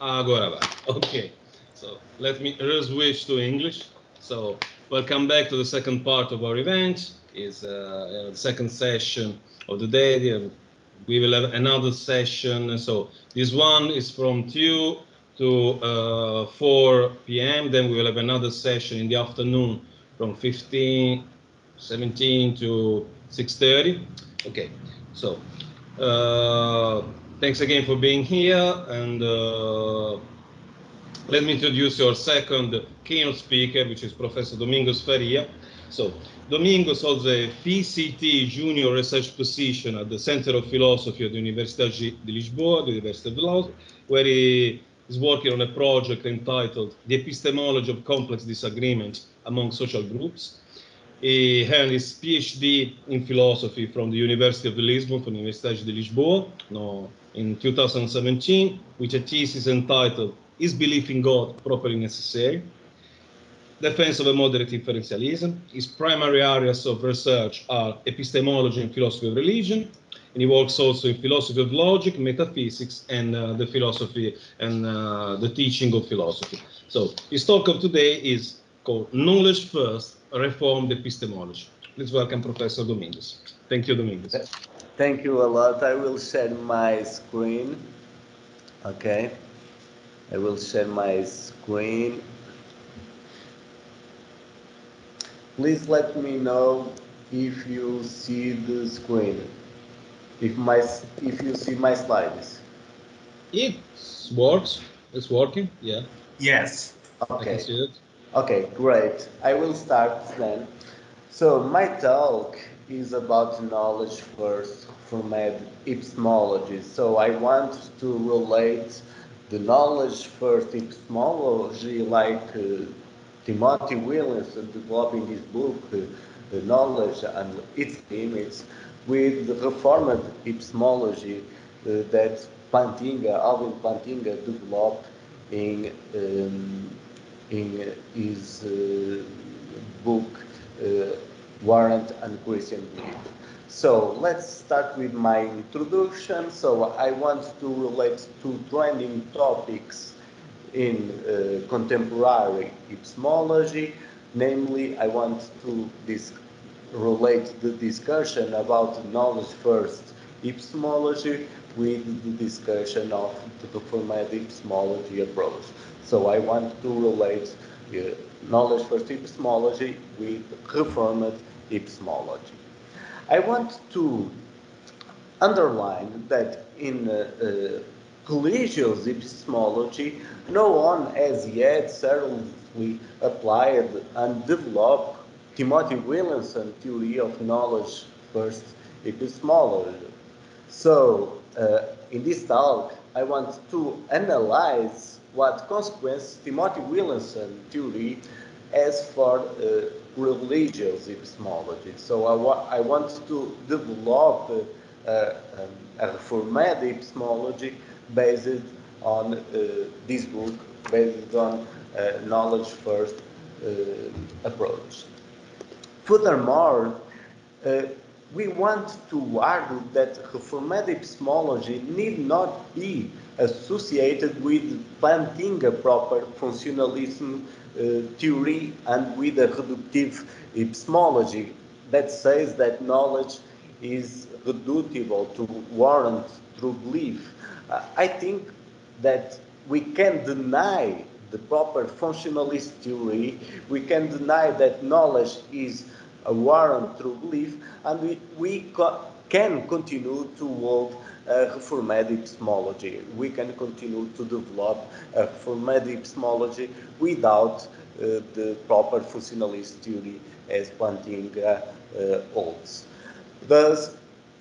Agora vai. Okay. So let me switch to English. So welcome back to the second part of our event. Is uh, the second session of the day. We will have another session. So this one is from 2 to uh, 4 p.m. Then we will have another session in the afternoon from 15, 17 to 6.30. Okay, so uh, thanks again for being here and uh, let me introduce your second keynote speaker, which is Professor Domingos Faria. So Domingos holds a FCT junior research position at the Center of Philosophy at the University de Lisboa, the University of Law, where he is working on a project entitled The Epistemology of Complex Disagreement Among Social Groups. He earned his PhD in philosophy from the University of Lisbon, from the Universidade de Lisboa, no, in 2017, with a thesis entitled Is Belief in God Properly Necessary? Defense of a Moderate Evidentialism. His primary areas of research are epistemology and philosophy of religion, and he works also in philosophy of logic, metaphysics, and uh, the philosophy and uh, the teaching of philosophy. So his talk of today is called Knowledge First, Reformed Epistemology. Please welcome Professor Domingos. Thank you, Domingos. Thank you a lot. I will share my screen. Okay. I will share my screen. Please let me know if you see the screen if my if you see my slides. It works. It's working. Yeah. Yes. Okay. Okay, great. I will start then. So my talk is about knowledge first from epistemology. So I want to relate the knowledge first epistemology like uh, Timothy Williamson developing his book, uh, The Knowledge and Its Limits, with the reformed epistemology uh, that Plantinga, Alvin Plantinga developed in, um, in his uh, book uh, Warrant and Christian Belief. So let's start with my introduction. So I want to relate two trending topics in uh, contemporary epistemology. Namely, I want to relate the discussion about knowledge first epistemology with the discussion of the reformed epistemology approach. So I want to relate uh, knowledge first epistemology with reformed epistemology. I want to underline that in uh, uh, religious epistemology, no one has yet seriously applied and developed Timothy Williamson theory of knowledge first epistemology. So uh, in this talk, I want to analyze what consequences Timothy Williamson theory has for uh, religious epistemology. So I, wa I want to develop uh, um, a reformed epistemology based on uh, this book, based on uh, knowledge first uh, approach. Furthermore, uh, we want to argue that reformed epistemology need not be associated with Plantinga proper functionalism uh, theory and with a reductive epistemology that says that knowledge is reducible to warrant true belief. Uh, I think that we can deny the proper functionalist theory, we can deny that knowledge is a warrant through belief, and we, we can continue to hold a reformed epistemology. We can continue to develop a reformed epistemology without uh, the proper functionalist theory as Plantinga uh, holds. Thus,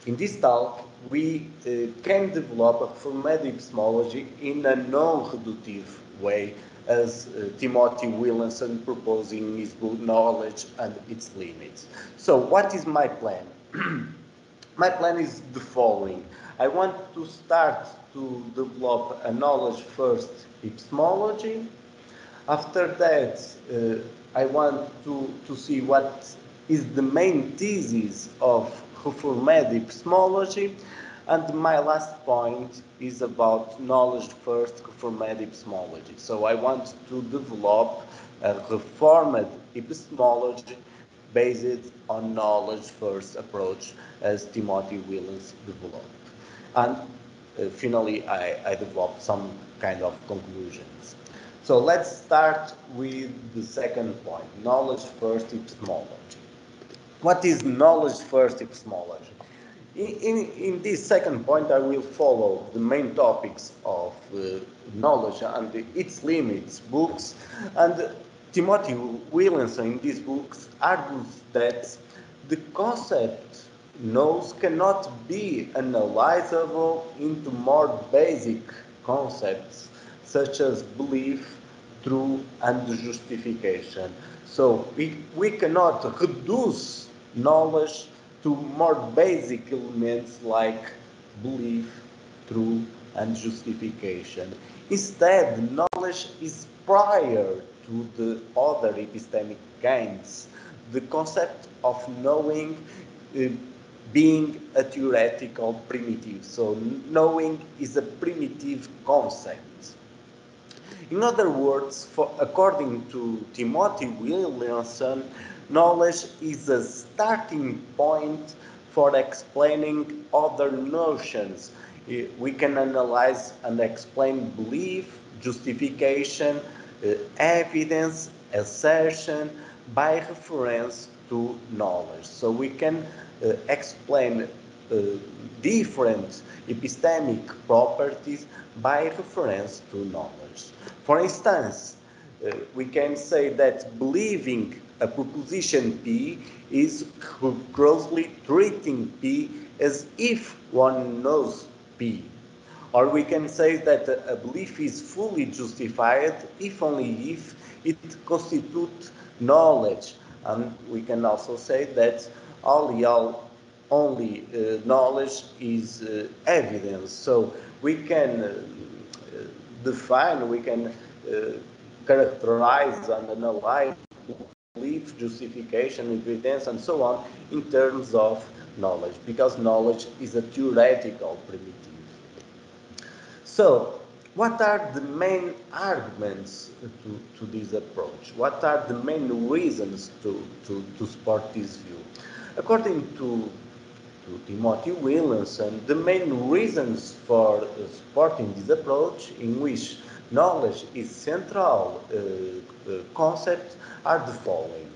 in this talk, we uh, can develop a reformed epistemology in a non-reductive way as uh, Timothy Williamson proposing his book Knowledge and Its Limits. So what is my plan? my plan is the following. I want to start to develop a knowledge first epistemology. After that, uh, I want to, to see what is the main thesis of reformed epistemology. And my last point is about knowledge first reformed epistemology. So I want to develop a reformed epistemology based on knowledge first approach as Timothy Williamson developed. And uh, finally, I, I developed some kind of conclusions. So let's start with the second point, knowledge first epistemology. What is knowledge first epistemology? In, in, this second point, I will follow the main topics of uh, knowledge and its limits, books, and Timothy Williamson in these books argues that the concept knows cannot be analyzable into more basic concepts such as belief, truth, and justification. So we, we cannot reduce knowledge to more basic elements like belief, truth, and justification. Instead, knowledge is prior to the other epistemic kinds. The concept of knowing uh, being a theoretical primitive. So knowing is a primitive concept. In other words, for, according to Timothy Williamson, knowledge is a starting point for explaining other notions. We can analyze and explain belief, justification, uh, evidence, assertion by reference to knowledge. So we can uh, explain uh, different epistemic properties by reference to knowledge. For instance, uh, we can say that believing a proposition P is closely treating P as if one knows P. Or we can say that a belief is fully justified if only if it constitutes knowledge. And we can also say that all, all only uh, knowledge is uh, evidence. So we can uh, define, we can uh, characterize and analyze belief, justification, evidence, and so on in terms of knowledge, because knowledge is a theoretical primitive. So, what are the main arguments to, to this approach? What are the main reasons to, to, to support this view? According to, to Timothy Williamson, the main reasons for supporting this approach, in which knowledge is central uh, uh, concept, are the following.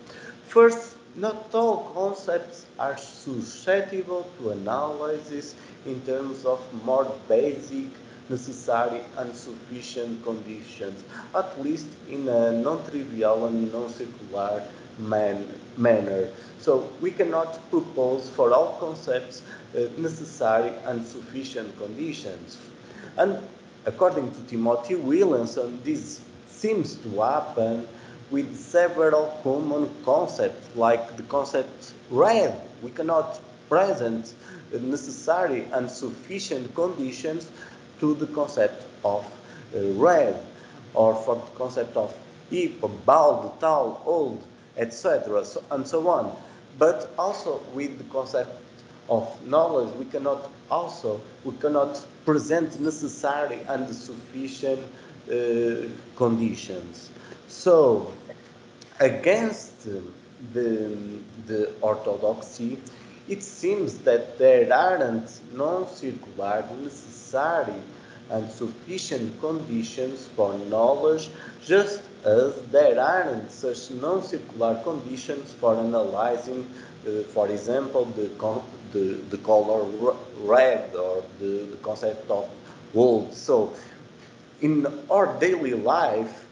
First, not all concepts are susceptible to analysis in terms of more basic necessary and sufficient conditions, at least in a non-trivial and non-circular man manner. So we cannot propose for all concepts uh, necessary and sufficient conditions. And according to Timothy Williamson, this seems to happen with several common concepts, like the concept red. We cannot present necessary and sufficient conditions to the concept of uh, red, or for the concept of hip, bald, tall, old, etc., so, and so on. But also with the concept of knowledge, we cannot also we cannot present necessary and sufficient uh, conditions. So, against the, the orthodoxy, it seems that there aren't non-circular necessary and sufficient conditions for knowledge, just as there aren't such non-circular conditions for analyzing, uh, for example, the, the, the color red or the, the concept of gold. So in our daily life,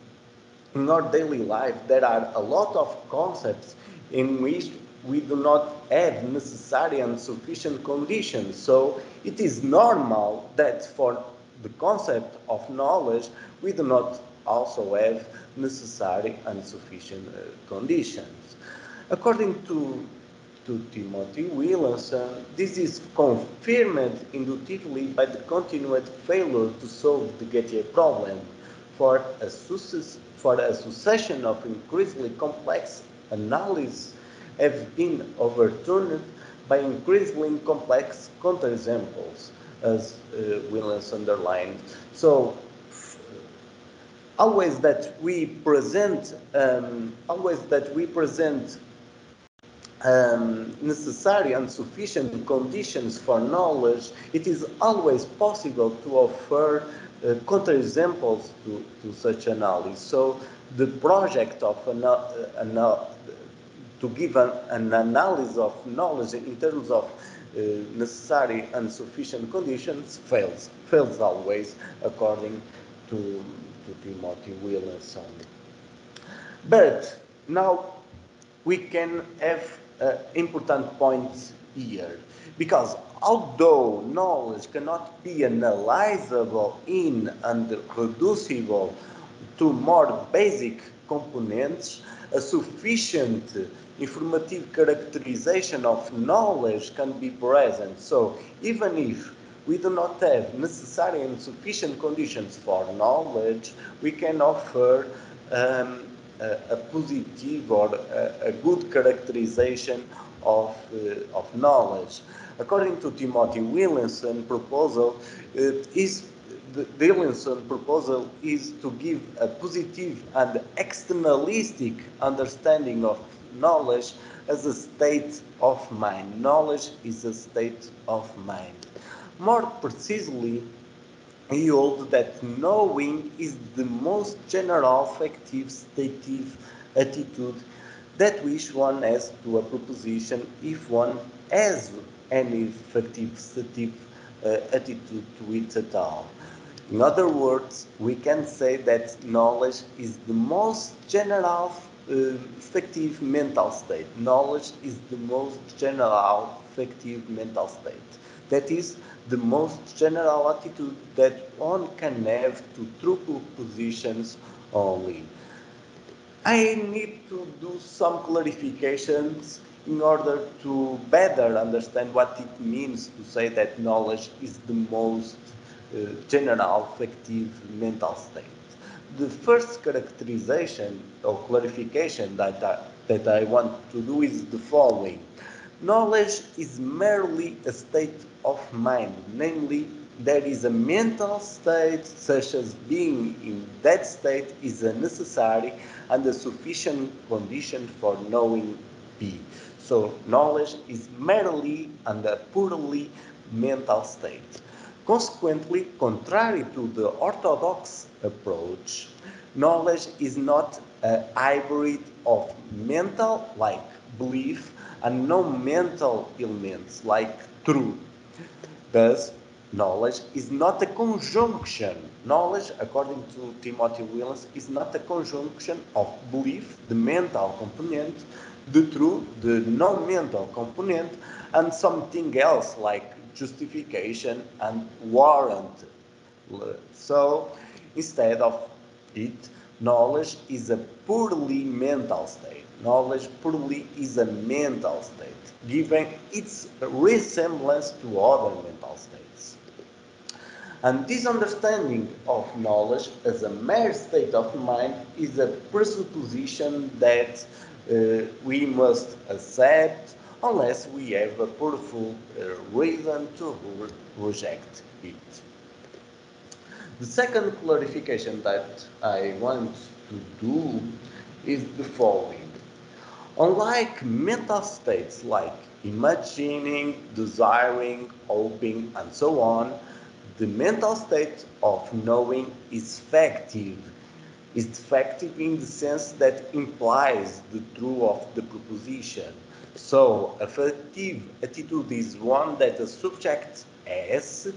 in our daily life, there are a lot of concepts in which we do not have necessary and sufficient conditions. So it is normal that for the concept of knowledge, we do not also have necessary and sufficient uh, conditions. According to, to Timothy Williamson, this is confirmed inductively by the continued failure to solve the Gettier problem for a, for a succession of increasingly complex analyses have been overturned by increasingly complex counterexamples. as uh, Williamson underlined. So always that we present, um, always that we present um, necessary and sufficient conditions for knowledge, it is always possible to offer uh, counterexamples to, to such analysis. So the project of an, uh, an, uh, to give an, an, analysis of knowledge in terms of uh, necessary and sufficient conditions fails, fails always according to, to Timothy Williamson. But now we can have uh, important points here because although knowledge cannot be analyzable in and reducible to more basic components, a sufficient informative characterization of knowledge can be present. So even if we do not have necessary and sufficient conditions for knowledge, we can offer um, a, a, positive or a, a, good characterization of, uh, of knowledge. According to Timothy Williamson proposal, it is the Williamson proposal is to give a positive and externalistic understanding of knowledge as a state of mind. Knowledge is a state of mind. More precisely, he holds that knowing is the most general, affective stative attitude that which one has to a proposition if one has any affective stative uh, attitude to it at all. In other words, we can say that knowledge is the most general, effective mental state. Knowledge is the most general, effective mental state. That is the most general attitude that one can have to true positions only. I need to do some clarifications in order to better understand what it means to say that knowledge is the most uh, general effective mental state. The first characterization or clarification that I, that I want to do is the following. Knowledge is merely a state of mind, namely there is a mental state such as being in that state is a necessary and a sufficient condition for knowing be. So knowledge is merely and a purely mental state. Consequently, contrary to the orthodox approach, knowledge is not a hybrid of mental, like belief, and non-mental elements, like truth. Thus, knowledge is not a conjunction. Knowledge, according to Timothy Williamson, is not a conjunction of belief, the mental component, the truth, the non-mental component, and something else like justification and warrant. So instead of it, knowledge is a purely mental state. Knowledge purely is a mental state, given its resemblance to other mental states. And this understanding of knowledge as a mere state of mind is a presupposition that uh, we must accept unless we have a powerful uh, reason to re reject it. The second clarification that I want to do is the following. Unlike mental states like imagining, desiring, hoping, and so on, the mental state of knowing is factive. It's factive in the sense that implies the truth of the proposition. So, affective attitude is one that a subject S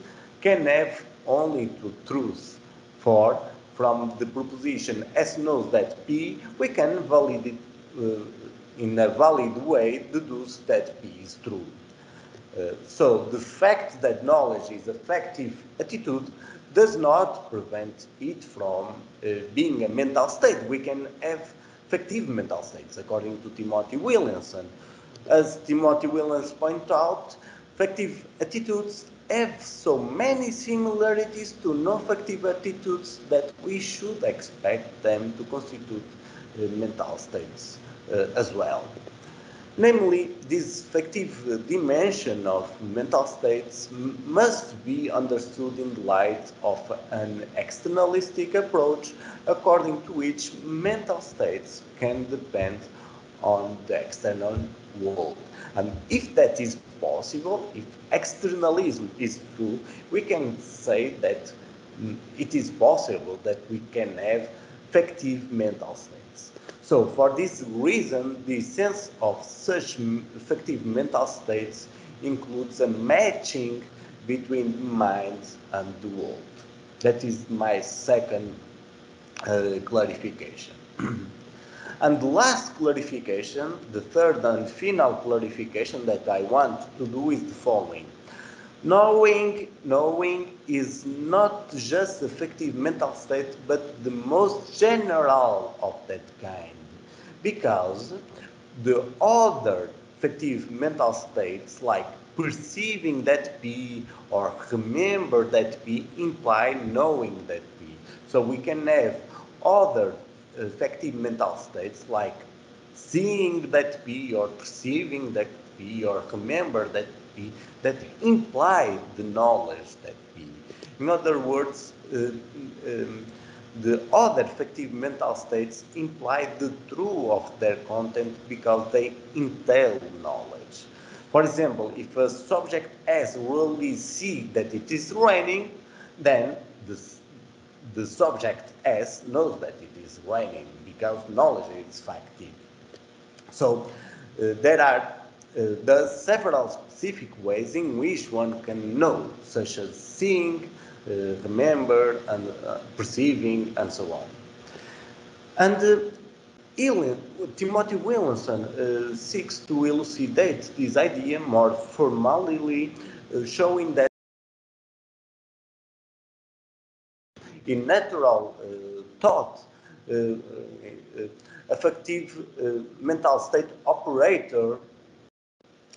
can have only to truth. For from the proposition S knows that P, we can validate uh, in a valid way deduce that P is true. Uh, so the fact that knowledge is affective attitude does not prevent it from uh, being a mental state. We can have affective mental states, according to Timothy Williamson. As Timothy Williamson pointed out, affective attitudes have so many similarities to non-factive attitudes that we should expect them to constitute uh, mental states uh, as well. Namely, this affective dimension of mental states must be understood in the light of an externalistic approach according to which mental states can depend on the external world. And if that is possible, if externalism is true, we can say that it is possible that we can have effective mental states. So for this reason, the sense of such effective mental states includes a matching between mind and the world. That is my second uh, clarification. and the last clarification, the third and final clarification that I want to do is the following. Knowing, knowing is not just affective mental state, but the most general of that kind. Because the other affective mental states, like perceiving that be or remember that be, imply knowing that be. So we can have other affective mental states like seeing that be or perceiving that be or remember that be that imply the knowledge that be. In other words, uh, um, the other affective mental states imply the true of their content because they entail knowledge. For example, if a subject S really see that it is raining, then the, the subject S knows that it is raining because knowledge is factive. So uh, there are uh, are several specific ways in which one can know, such as seeing, uh, remember, and uh, perceiving, and so on. And uh, Timothy Williamson uh, seeks to elucidate this idea more formally, uh, showing that in natural uh, thought, uh, uh, affective mental state operator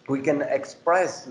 we can express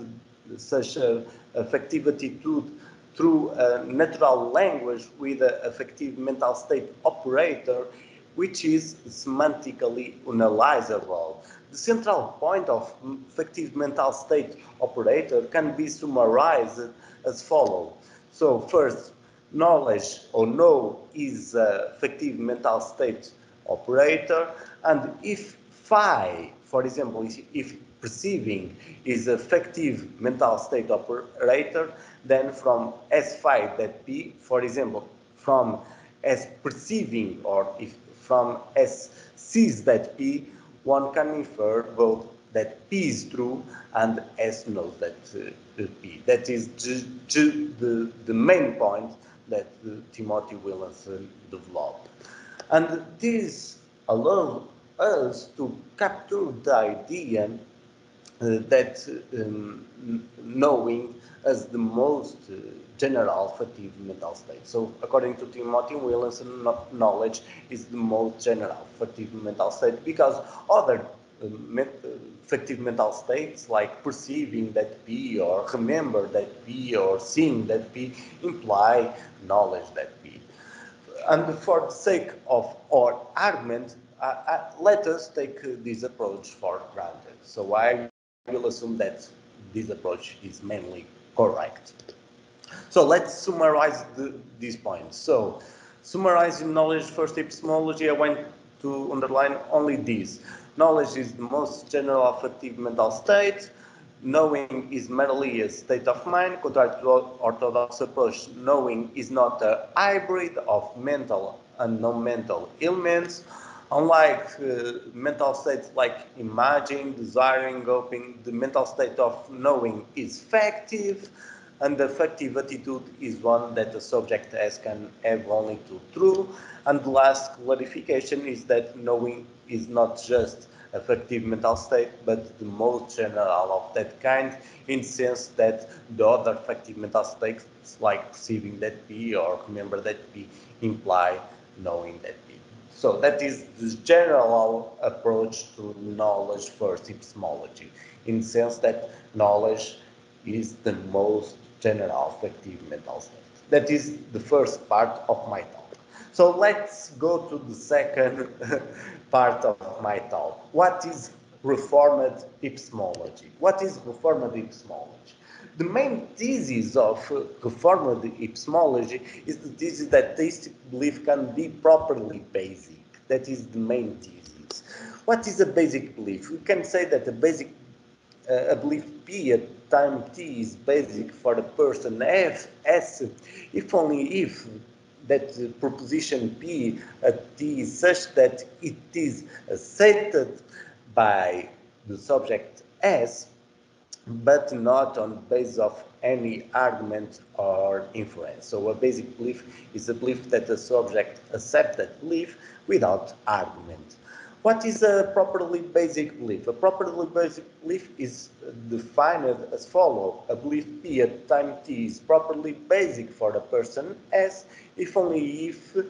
such a affective attitude through a natural language with an affective mental state operator, which is semantically analyzable. The central point of affective mental state operator can be summarized as follows. So first, knowledge or know is a affective mental state operator, and if phi, for example, if perceiving is affective mental state operator, then from S5 that P, for example, from S perceiving or if from S sees that P, one can infer both that P is true and S knows that uh, P. That is the, the main point that Timothy Williamson developed. And this allows us to capture the idea uh, that um, knowing as the most uh, general affective mental state. So according to Timothy Williamson, knowledge is the most general affective mental state because other uh, affective mental states like perceiving that be or remember that be or seeing that be imply knowledge that be. And for the sake of our argument, uh, uh, let us take uh, this approach for granted. So I will assume that this approach is mainly correct. So let's summarize the, these points. So summarizing knowledge first epistemology, I want to underline only this. Knowledge is the most general affective mental state. Knowing is merely a state of mind. Contrary to orthodox approach, knowing is not a hybrid of mental and non-mental elements. Unlike uh, mental states like imagining, desiring, hoping, the mental state of knowing is factive, and the affective attitude is one that the subject has can have only to true. And the last clarification is that knowing is not just affective mental state, but the most general of that kind, in the sense that the other affective mental states, like perceiving that be or remember that be, imply knowing that B. so that is the general approach to knowledge first epistemology, in the sense that knowledge is the most general affective mental state. That is the first part of my talk. So let's go to the second part of my talk. What is reformed epistemology. What is reformed epistemology? The main thesis of reformed epistemology is the thesis that theistic belief can be properly basic. That is the main thesis. What is a basic belief? We can say that a basic uh, a belief P at time T is basic for the person F S if only if that proposition P at T is such that it is accepted by the subject S but not on the basis of any argument or inference. So a basic belief is a belief that the subject accepts that belief without argument. What is a properly basic belief? A properly basic belief is defined as follows. A belief P at time T is properly basic for the person S if only if uh,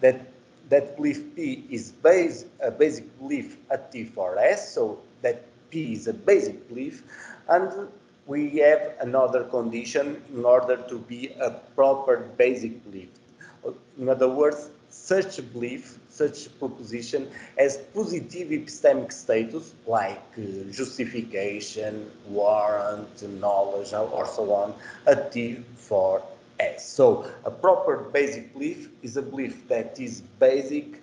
that that belief P is base, a basic belief at T for S, so that P is a basic belief, and we have another condition in order to be a proper basic belief. In other words, such a belief, such proposition has positive epistemic status like uh, justification, warrant, knowledge, or so on, at for S. So a proper basic belief is a belief that is basic,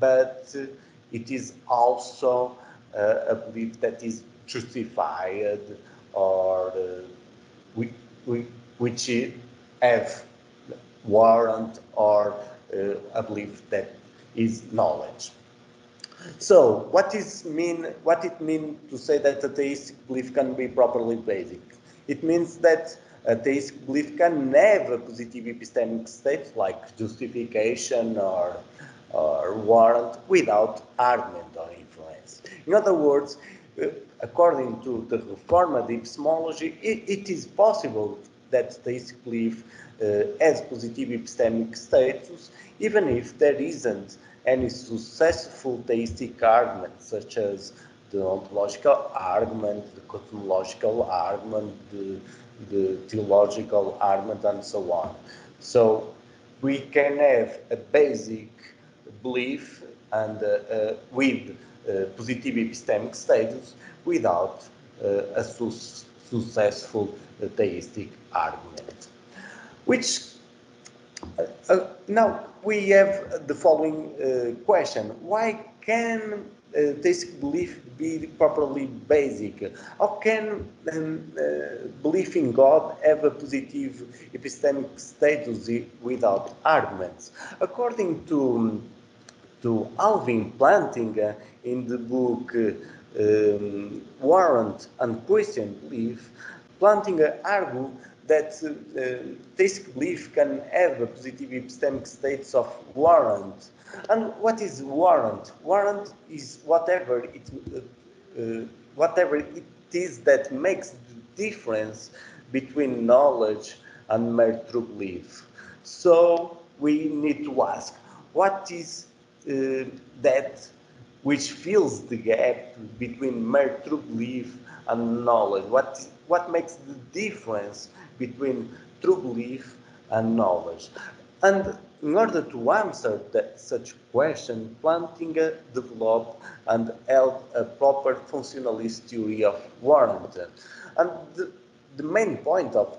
but uh, it is also uh, a belief that is justified or uh, we, we, which have warrant or uh, a belief that is knowledge. So, what is mean? What it mean to say that a theistic belief can be properly basic? It means that a theistic belief can have a positive epistemic state like justification or, or warrant without argument or inference. In other words, uh, according to the Reformed epistemology, it, it is possible that theistic belief uh, has positive epistemic status, even if there isn't any successful theistic argument, such as the ontological argument, the cosmological argument, the, the teleological argument, and so on. So we can have a basic belief and uh, uh, with uh, positive epistemic status without uh, a su successful theistic argument. Which uh, now we have the following question: Why can uh, this belief be properly basic? How can um, uh, belief in God have a positive epistemic status without arguments? According to, to Alvin Plantinga in the book uh, um, Warrant and Christian Belief, Plantinga argued that uh, this belief can have a positive epistemic status of warrant. And what is warrant? Warrant is whatever it, uh, uh, whatever it is that makes the difference between knowledge and mere true belief. So we need to ask, what is uh, that which fills the gap between mere true belief and knowledge? What, what makes the difference between true belief and knowledge? And in order to answer that, such question, Plantinga developed and held a proper functionalist theory of warrant. And the, the main point of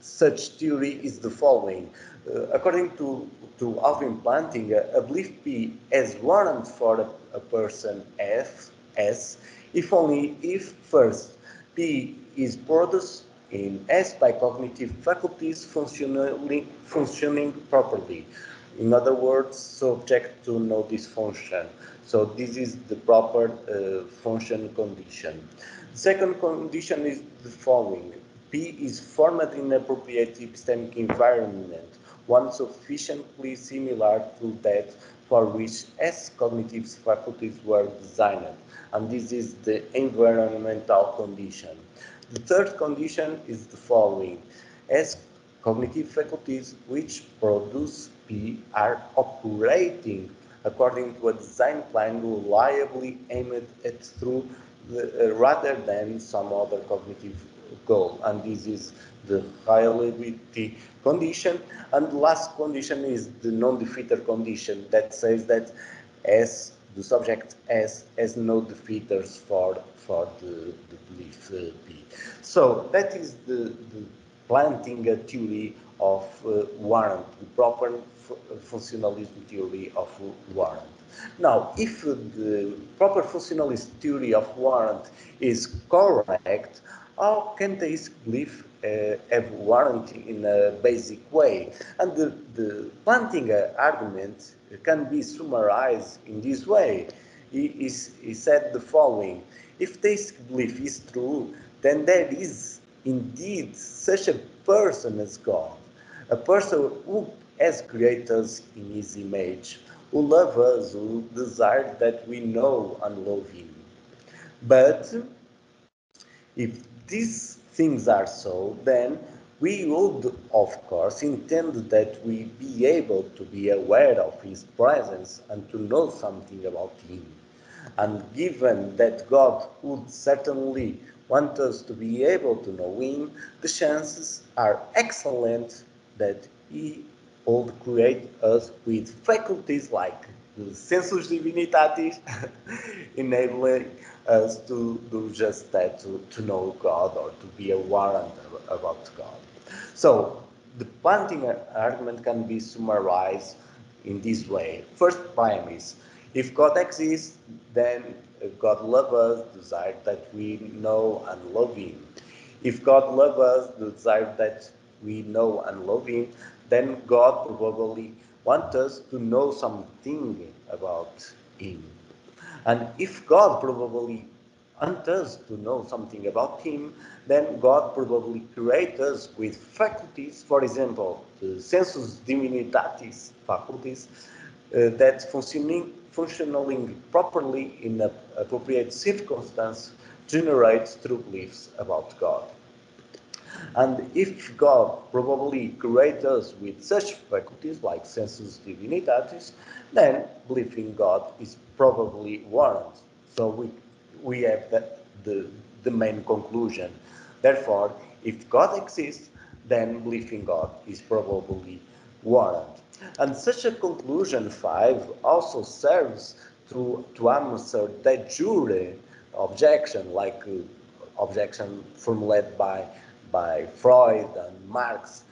such theory is the following. Uh, according to, to Alvin Plantinga, a belief P as warrant for a, a person F, S, if only if first P is produced in S by cognitive faculties functioning, functioning properly. In other words, subject to no dysfunction. So this is the proper uh, function condition. Second condition is the following. P is formed in appropriate epistemic environment, one sufficiently similar to that for which S cognitive faculties were designed. And this is the environmental condition. The third condition is the following. S cognitive faculties which produce P are operating according to a design plan reliably aimed at through the, uh, rather than some other cognitive goal. And this is the reliability condition. And the last condition is the non-defeater condition that says that S the subject S has no defeaters for for the, the belief uh, B. So that is the, the Plantinga theory of uh, Warrant, the proper functionalism theory of Warrant. Now, if the proper functionalist theory of Warrant is correct, how can this belief uh, have warrant in a basic way? And the, the Plantinga argument can be summarized in this way. He, he said the following, if this belief is true, then there is indeed such a person as God, a person who has created us in his image, who loves us, who desires that we know and love him. But if these things are so, then we would, of course, intend that we be able to be aware of his presence and to know something about him. And given that God would certainly want us to be able to know him, the chances are excellent that he would create us with faculties like the sensus divinitatis, enabling us to do just that, to, to know God or to be a warrant about God. So the Plantinga argument can be summarized in this way. First premise, if God exists, then God loves us, desire that we know and love Him. If God loves us, desire that we know and love Him, then God probably wants us to know something about Him. And if God probably wants us to know something about Him, then God probably creates us with faculties, for example, the sensus divinitatis faculties, uh, that functioning, functioning properly in appropriate circumstance generates true beliefs about God. And if God probably created us with such faculties like sensus divinitatis, then belief in God is probably warranted. So we, we have that, the, the main conclusion. Therefore, if God exists, then belief in God is probably warranted. And such a conclusion, five, also serves to, to answer de jure objection, like uh, objection formulated by by Freud and Marx,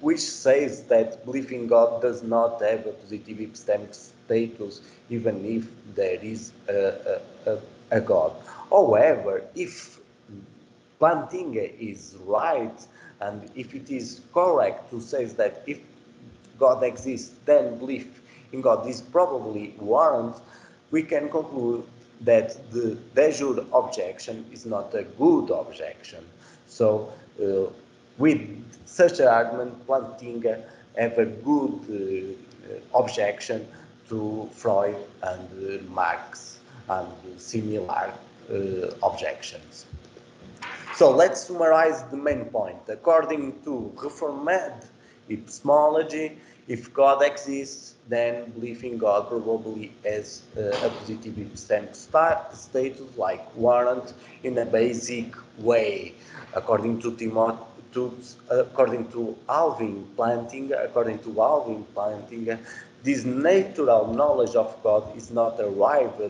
which says that believing God does not have a positive epistemic status, even if there is a, a, a God. However, if Plantinga is right, and if it is correct to say that if God exists, then belief in God is probably warranted, we can conclude that the de jure objection is not a good objection. So uh, with such an argument, Plantinga have a good uh, objection to Freud and uh, Marx and similar objections. So let's summarize the main point. According to Reformed epistemology, if God exists, then belief in God probably has uh, a positive epistemic status, like warrant in a basic way according to Timothy, to, according to Alvin Plantinga, according to Alvin Plantinga, this natural knowledge of God is not arrived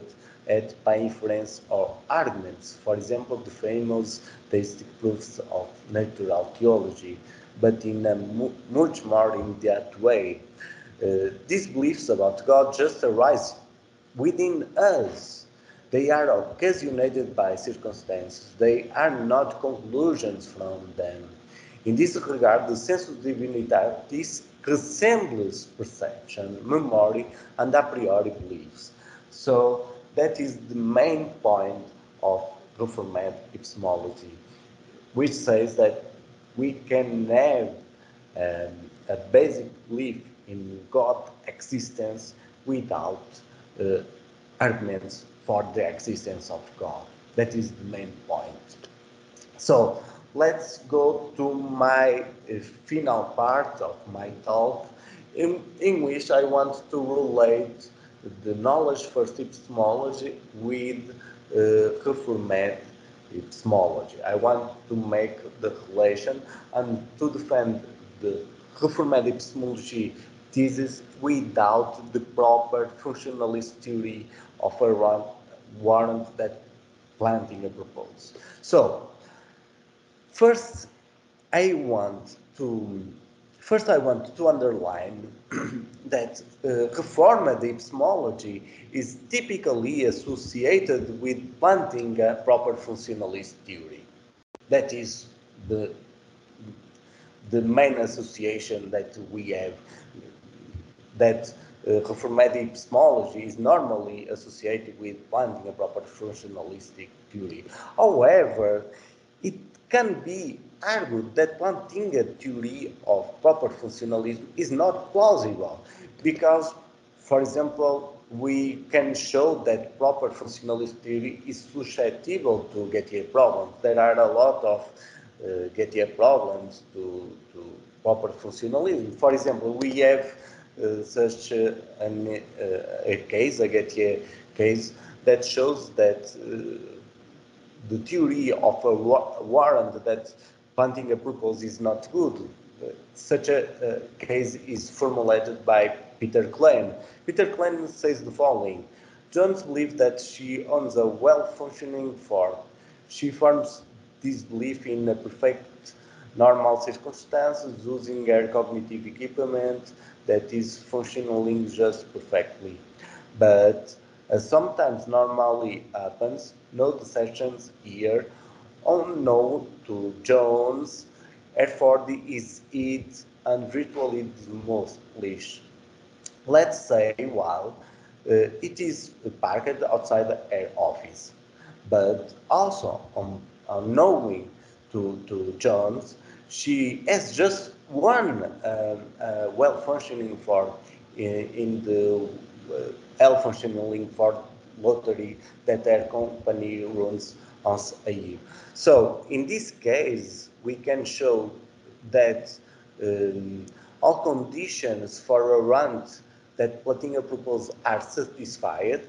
at by inference or arguments. For example, the famous theistic proofs of natural theology, but in a much more in-depth way. Uh, these beliefs about God just arise within us they are occasioned by circumstances. They are not conclusions from them. In this regard, the sensus divinitatis resembles perception, memory, and a priori beliefs. So that is the main point of Reformed epistemology, which says that we can have um, a basic belief in God existence without uh, arguments for the existence of God. That is the main point. So let's go to my uh, final part of my talk, in, in which I want to relate the knowledge first epistemology with uh, Reformed epistemology. I want to make the relation and to defend the Reformed epistemology thesis without the proper functionalist theory of a warrant that Plantinga proposal. So, first, I want to first I want to underline that uh, reformed epistemology is typically associated with Plantinga proper functionalist theory. That is the the main association that we have that uh, reformed epistemology is normally associated with Plantinga proper functionalistic theory. However, it can be argued that Plantinga theory of proper functionalism is not plausible because, for example, we can show that proper functionalist theory is susceptible to Gettier problems. There are a lot of uh, Gettier problems to, to proper functionalism. For example, we have uh, such uh, uh, a case, a Gettier case, that shows that uh, the theory of a warrant that Plantinga proposed is not good. Such a, a case is formulated by Peter Klein. Peter Klein says the following Jones believes that she owns a well functioning Ford. She forms this belief in a perfect normal circumstances using her cognitive equipment that is functioning just perfectly. But as sometimes normally happens, no decisions here unknown to Jones, effort is it and virtually demolished. Let's say while uh, it is parked outside her office, but also um, uh, on, unknowing to, to Jones, she has just one um, uh, well-functioning form in, in the uh, L functioning for lottery that their company runs once a year. So in this case, we can show that um, all conditions for a rent that Plantinga proposed are satisfied.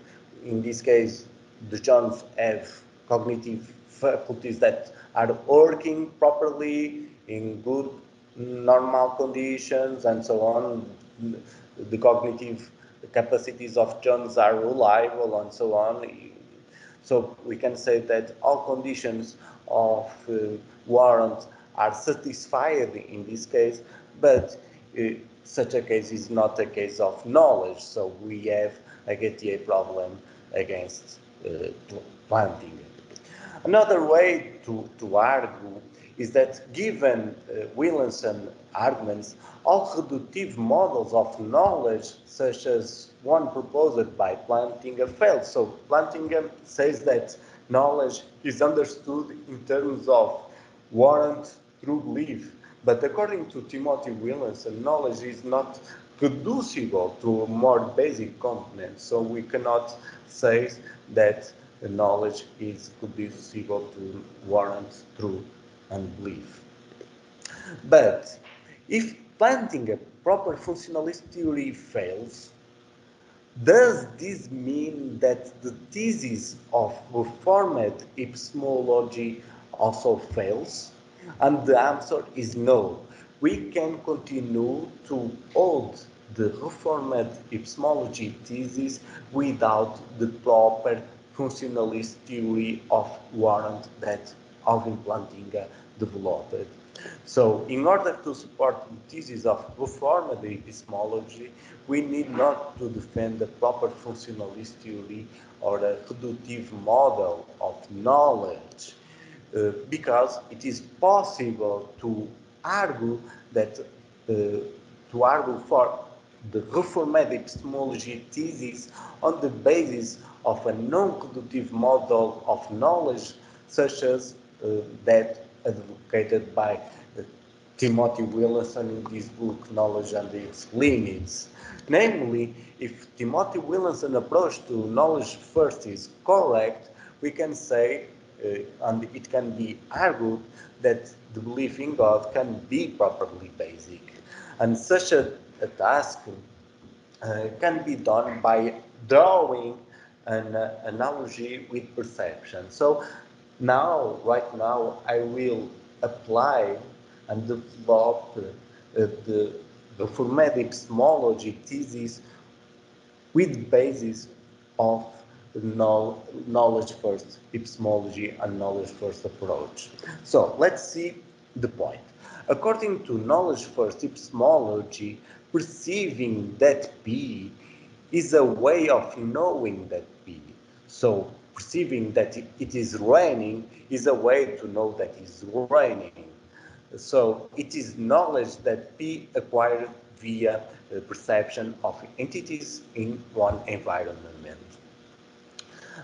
In this case, the Jones have cognitive faculties that are working properly in good normal conditions and so on. The cognitive capacities of Jones are reliable and so on. So we can say that all conditions of uh, warrant are satisfied in this case, but uh, such a case is not a case of knowledge. So we have a Gettier problem against uh, Plantinga. Another way to, to argue is that given uh, Williamson arguments, all reductive models of knowledge, such as one proposed by Plantinga, failed. So Plantinga says that knowledge is understood in terms of warrant, true belief. But according to Timothy Williamson, knowledge is not reducible to more basic components. So we cannot say that knowledge is reducible to warrant, true, and belief. But if Plantinga proper functionalist theory fails, does this mean that the thesis of reformed epistemology also fails? And the answer is no. We can continue to hold the reformed epistemology thesis without the proper functionalist theory of warrant that Alvin Plantinga developed. So in order to support the thesis of reformed epistemology, we need not to defend the proper functionalist theory or a reductive model of knowledge, uh, because it is possible to argue that uh, to argue for the reformed epistemology thesis on the basis of a non-reductive model of knowledge, such as uh, that advocated by uh, Timothy Williamson in his book Knowledge and Its Limits. Namely, if Timothy Williamson's approach to knowledge first is correct, we can say, uh, and it can be argued, that the belief in God can be properly basic. And such a, a task uh, can be done by drawing an uh, analogy with perception. So now, right now, I will apply and develop uh, the, formed epistemology thesis with basis of knowledge first epistemology and knowledge first approach. So let's see the point. According to knowledge first epistemology, perceiving that P is a way of knowing that P. So perceiving that it is raining is a way to know that it is raining. So it is knowledge that P acquired via the perception of entities in one environment.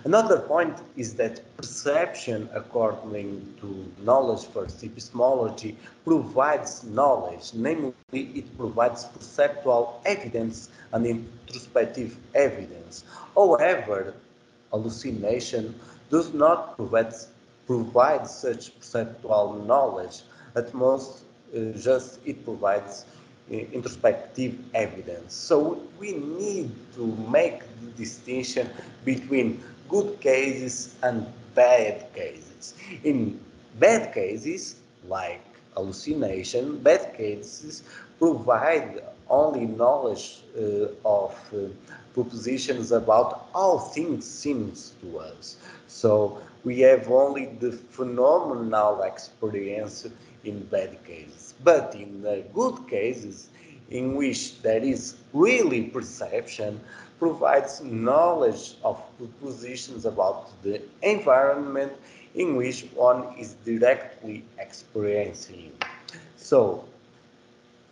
Another point is that perception, according to knowledge first epistemology, provides knowledge, namely it provides perceptual evidence and introspective evidence. However, hallucination does not provide, such perceptual knowledge. At most, uh, just it provides uh, introspective evidence. So we need to make the distinction between good cases and bad cases. In bad cases, like hallucination, bad cases provide only knowledge uh, of uh, propositions about how things seem to us. So we have only the phenomenal experience in bad cases. But in the good cases, in which there is really perception, provides knowledge of propositions about the environment in which one is directly experiencing. So,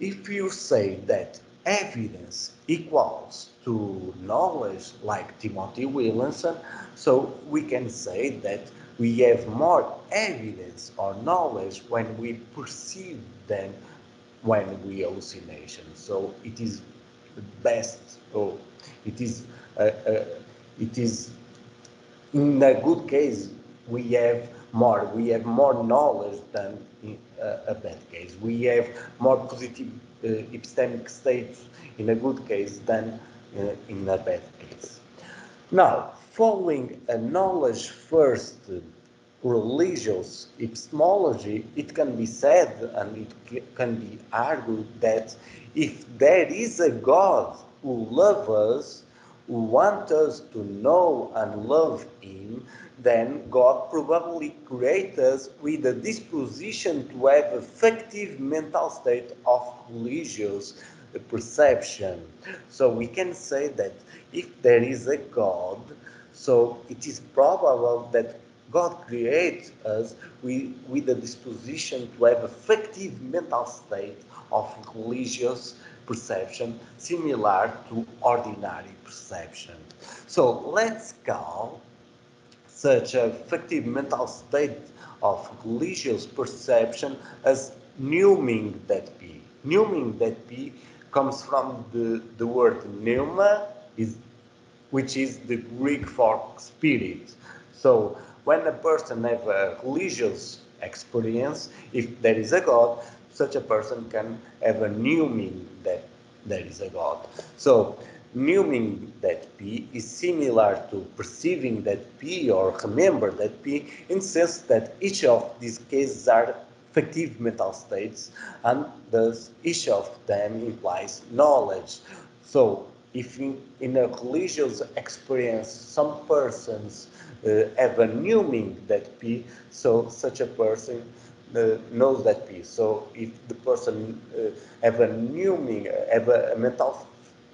if you say that evidence equals to knowledge like Timothy Williamson, so we can say that we have more evidence or knowledge when we perceive them when we hallucination. So it is best, or it is, uh, uh, it is in a good case, we have more, we have more knowledge than in uh, a bad case. We have more positive uh, epistemic states in a good case than uh, in a bad case. Now, following a knowledge first religious epistemology, it can be said and it can be argued that if there is a God who loves us, who wants us to know and love Him, then God probably created us with a disposition to have factive mental state of religious perception. So we can say that if there is a God, so it is probable that God creates us with, with a disposition to have factive mental state of religious perception similar to ordinary perception. So let's call such a factive mental state of religious perception as pneuming that be. Pneuming that be comes from the, the word pneuma, is, which is the Greek for spirit. So when a person has a religious experience, if there is a God, such a person can have a pneuming that there is a God. So pneuming that P is similar to perceiving that P or remember that P in sense that each of these cases are factive mental states and thus each of them implies knowledge. So if in, in a religious experience some persons uh, have a pneuming that P, so such a person knows that P. So if the person uh, have a pneuming, have a mental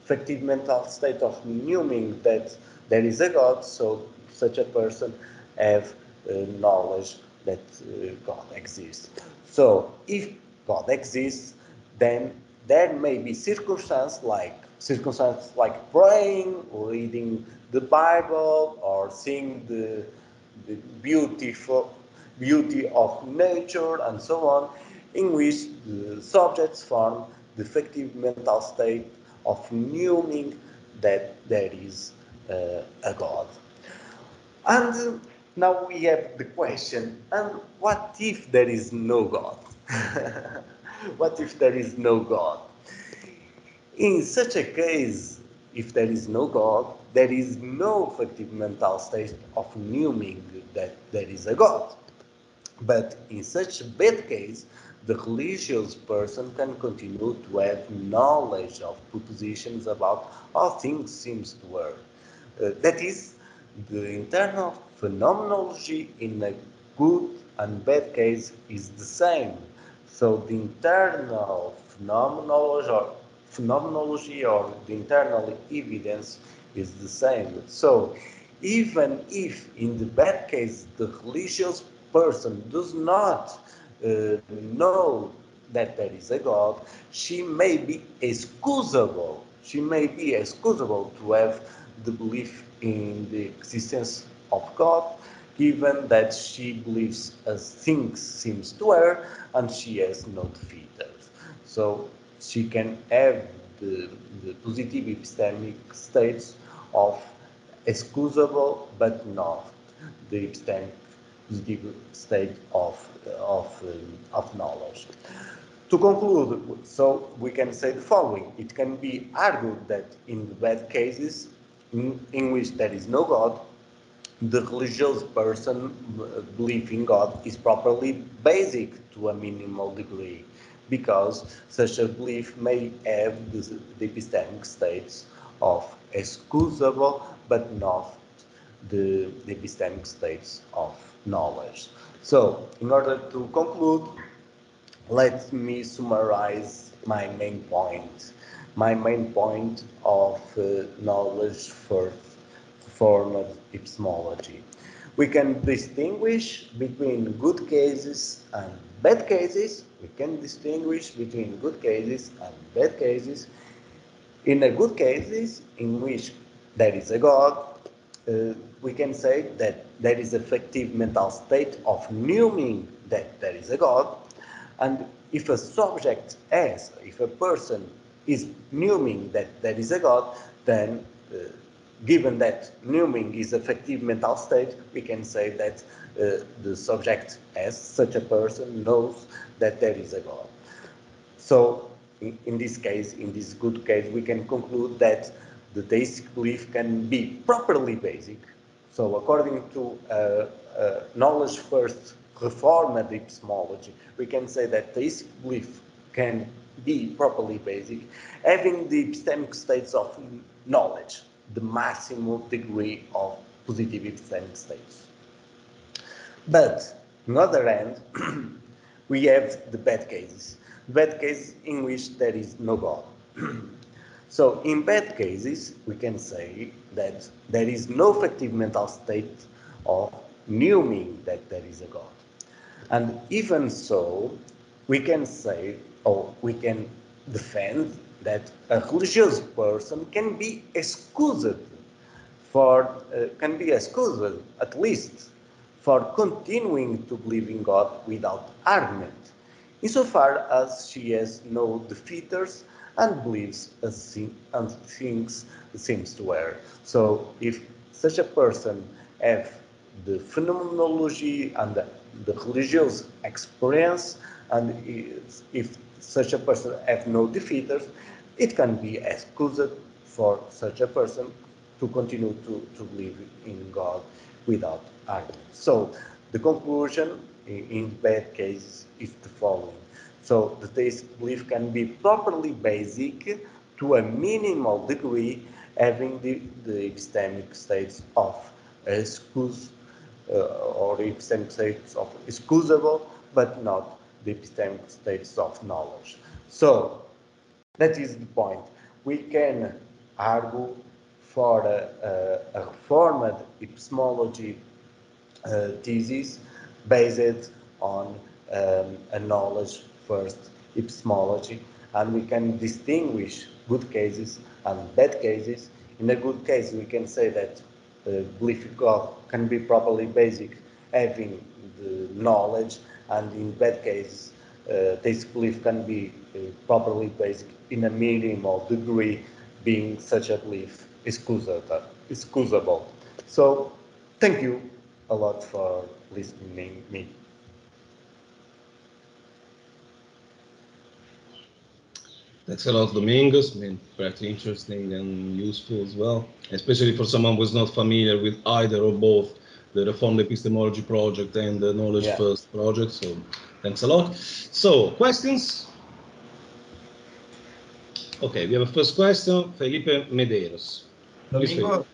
factive mental state of knowing that there is a God, so such a person have uh, knowledge that uh, God exists. So if God exists, then there may be circumstances like circumstances like praying, reading the Bible, or seeing the, the beautiful beauty of nature and so on, in which the subjects form the factive mental state of knowing that there is uh, a God. And now we have the question, and what if there is no God? what if there is no God? In such a case, if there is no God, there is no factive mental state of knowing that there is a God. But in such a bad case, the religious person can continue to have knowledge of propositions about how things seems to work. Uh, that is, the internal phenomenology in a good and bad case is the same. So the internal phenomenology or phenomenology or the internal evidence is the same. So even if in the bad case the religious person does not uh, know that there is a God, she may be excusable. She may be excusable to have the belief in the existence of God, given that she believes as things seems to her and she has no defeaters. So she can have the, the positive epistemic states of excusable but not the epistemic positive state of, of, um, of knowledge. To conclude, so we can say the following. It can be argued that in the bad cases, in, in which there is no God, the religious person believing God is properly basic to a minimal degree, because such a belief may have the, the epistemic states of excusable but not the, the epistemic states of knowledge. So, in order to conclude, let me summarize my main point. My main point of uh, knowledge for formal epistemology. We can distinguish between good cases and bad cases. We can distinguish between good cases and bad cases. In a good cases, in which there is a God, uh, we can say that there is factive mental state of knowing that there is a God. And if a subject has, if a person is knowing that there is a God, then uh, given that knowing is factive mental state, we can say that uh, the subject as such a person knows that there is a God. So in, in this case, in this good case, we can conclude that the theistic belief can be properly basic. So according to uh, uh, knowledge first reformed epistemology, we can say that theistic belief can be properly basic, having the epistemic states of knowledge, the maximum degree of positive epistemic states. But on the other hand, we have the bad cases, bad cases in which there is no God. So in bad cases, we can say that there is no factive mental state of knowing that there is a God. And even so, we can say, or we can defend that a religious person can be excused for, uh, can be excused at least for continuing to believe in God without argument, insofar as she has no defeaters and believes and thinks seems to her. So if such a person have the phenomenology and the, the religious experience, and if such a person have no defeaters, it can be excused for such a person to continue to, to believe in God without argument. So the conclusion in, in bad is the following. So the theistic belief can be properly basic to a minimal degree, having the, the epistemic states of excuse uh, or epistemic states of excusable, but not the epistemic states of knowledge. So that is the point. We can argue for a, a, a reformed epistemology uh, thesis based on um, a knowledge first epistemology, and we can distinguish good cases and bad cases. In a good case, we can say that belief in God can be properly basic, having the knowledge, and in bad cases, uh, this belief can be uh, properly basic in a minimal degree, being such a belief excusable. excusable. So, thank you a lot for listening me. Thanks a lot, Domingos. I mean, pretty interesting and useful as well, especially for someone who's not familiar with either or both the Reformed Epistemology Project and the Knowledge Yeah. First project. So Thanks a lot. So, questions? Okay, we have a first question, Felipe Medeiros. Please, Domingo,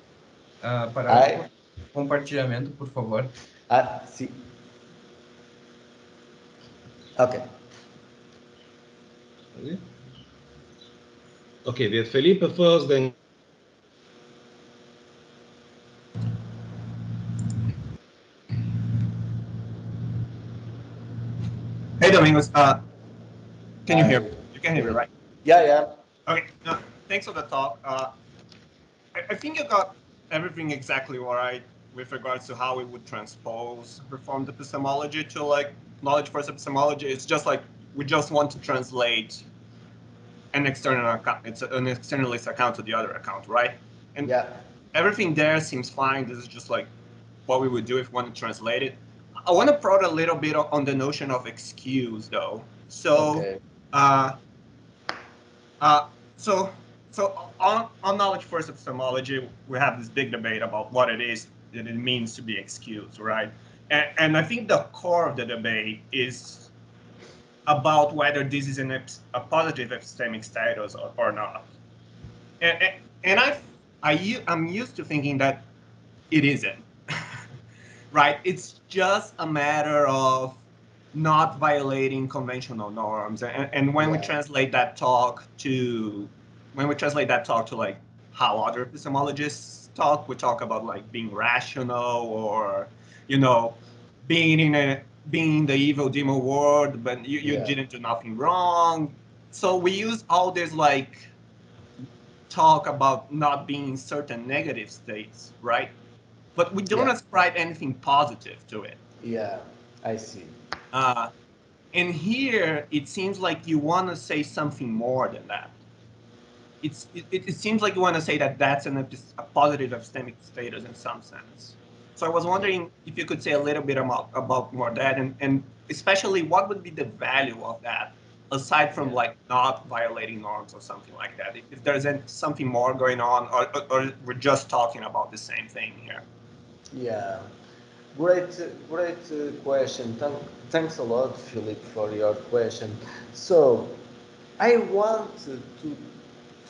ah, para Ai. compartilhamento, por favor. Ah, sim. Ok. Felipe. Okay, we have Felipe first, then Hey, Domingos. Uh, can you hear me? You can hear me, right? Yeah, yeah. Okay. Uh, thanks for the talk. Uh, I, I think you got everything exactly right with regards to how we would transpose reformed epistemology to like knowledge first epistemology. It's just like we just want to translate an external account. It's an externalist account to the other account, right? And Yeah. everything there seems fine. This is just like what we would do if we want to translate it. I want to prod a little bit on the notion of excuse, though. So. Okay. Uh, uh, so, so on, on knowledge first epistemology, we have this big debate about what it is that it means to be excused, right? And, and I think the core of the debate is about whether this is an a positive epistemic status or, or not. And, and, I, I, I'm used to thinking that it isn't, right? It's just a matter of not violating conventional norms. And, and when we translate that talk to, when we translate that talk to like how other epistemologists talk, we talk about like being rational or, you know, being in a being the evil demon world, but you, you Yeah. didn't do nothing wrong. So we use all this like talk about not being in certain negative states, right? But we don't Yeah. ascribe anything positive to it. Yeah. I see. Uh, and here, it seems like you want to say something more than that. It's, it, it seems like you want to say that that's an, a positive epistemic status in some sense. So I was wondering if you could say a little bit about, about more that, and, and especially what would be the value of that, aside from like not violating norms or something like that. If, if there's any, something more going on, or, or, or we're just talking about the same thing here. Yeah, great, great uh, question. Thank, thanks a lot, Philip, for your question. So, I want to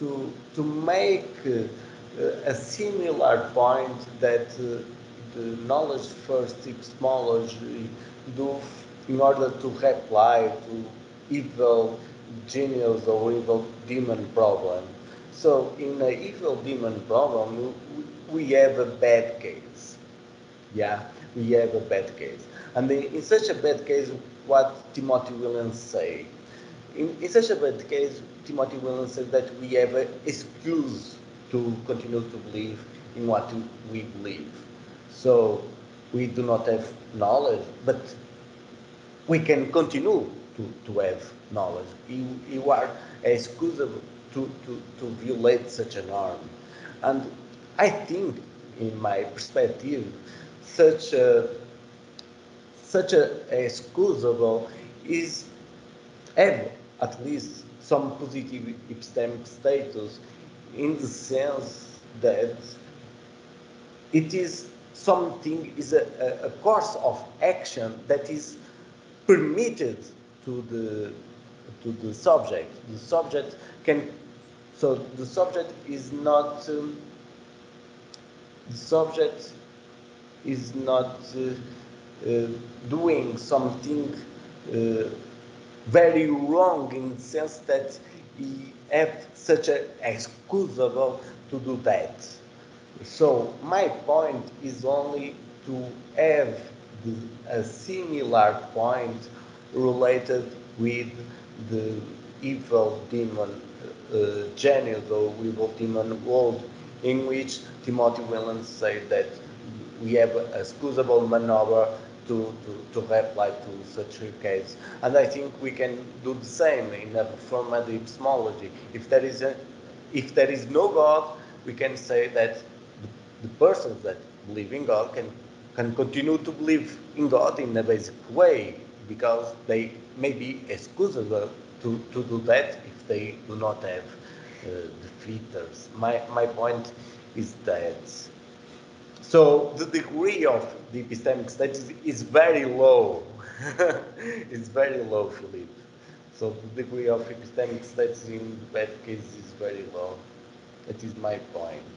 to to make uh, a similar point that uh, knowledge first epistemology do in order to reply to evil genius or evil demon problem. So, in the evil demon problem, we, have a bad case yeah, we have a bad case. And in, in such a bad case, what Timothy Williams say? In, in such a bad case, Timothy Williams says that we have an excuse to continue to believe in what we believe. So we do not have knowledge, but we can continue to, to have knowledge. You, you are excusable to, to, to violate such a norm. And I think, in my perspective, such a such a excusable is have at least some positive epistemic status in the sense that it is something is a, a, course of action that is permitted to the to the subject. The subject can so the subject is not um, the subject is not uh, uh, doing something uh, very wrong in the sense that he have such an excusable to do that. So my point is only to have a similar point related with the evil demon uh, genius or evil demon world in which Timothy Williams said that we have a excusable maneuver to, to, to reply to such a case. And I think we can do the same in a a epistemology. If there is a if there is no God, we can say that the, the persons that believe in God can can continue to believe in God in a basic way because they may be excusable to, to do that if they do not have uh, defeaters. My, my point is that so the degree of the epistemic status is very low. it's very low, Philippe. So the degree of epistemic status in bad cases is very low. That is my point.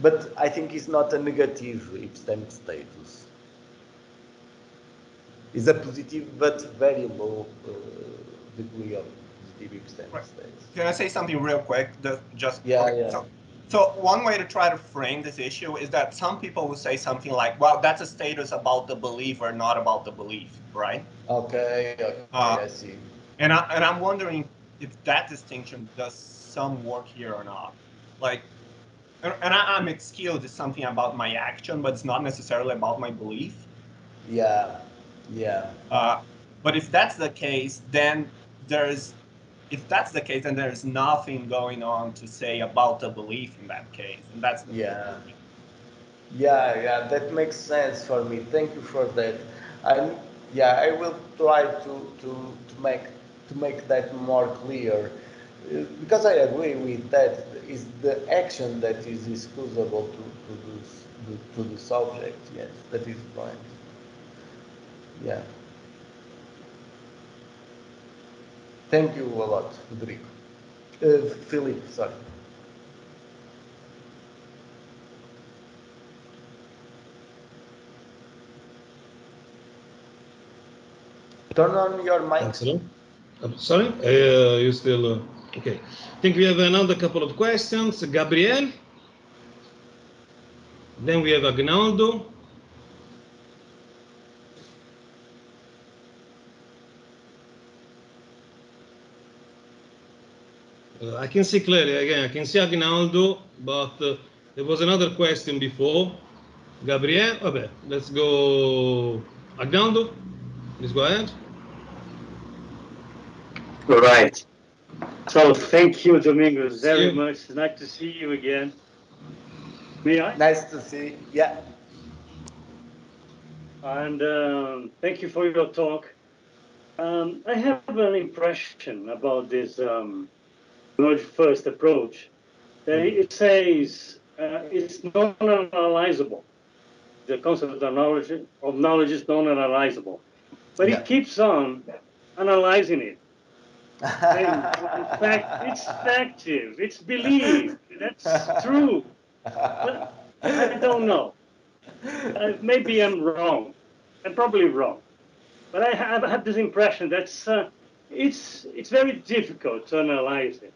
But I think it's not a negative epistemic status. It's a positive but very low uh, degree of positive epistemic Right. status. Can I say something real quick? The, just Yeah, yeah. So, so one way to try to frame this issue is that some people will say something like, "Well, that's a status about the believer, not about the belief," right? Okay, okay, Uh, I see. And I and I'm wondering if that distinction does some work here or not. Like, and, and I, I'm skilled is something about my action, but it's not necessarily about my belief. Yeah, yeah. Uh, but if that's the case, then there's, if that's the case, then there's nothing going on to say about the belief in that case, and that's the Yeah. Yeah, yeah, that makes sense for me. Thank you for that. I, yeah, I will try to, to, to make to make that more clear, because I agree with that. Is the action that is excusable to, to the to the subject? Yes, that is right. Yeah. Thank you a lot, Rodrigo. Uh, Philip, sorry. Turn on your mic. Uh, Sorry, uh, you still uh, okay? I think we have another couple of questions. Gabriel. Then we have Agnaldo. Uh, I can see clearly again. I can see Agnaldo, but uh, there was another question before. Gabriel. Okay, let's go. Agnaldo, please go ahead. All right. So thank you, Domingos, very you. much. Nice to see you again. May I? Nice to see. Yeah. And um, thank you for your talk. Um, I have an impression about this um, knowledge first approach. That it says uh, it's non-analyzable. The concept of knowledge of knowledge is non-analyzable, but Yeah. it keeps on analyzing it. In fact, it's factive. It's believed. That's true. But I don't know. Uh, maybe I'm wrong. I'm probably wrong. But I have, I have this impression that uh, it's it's very difficult to analyze it,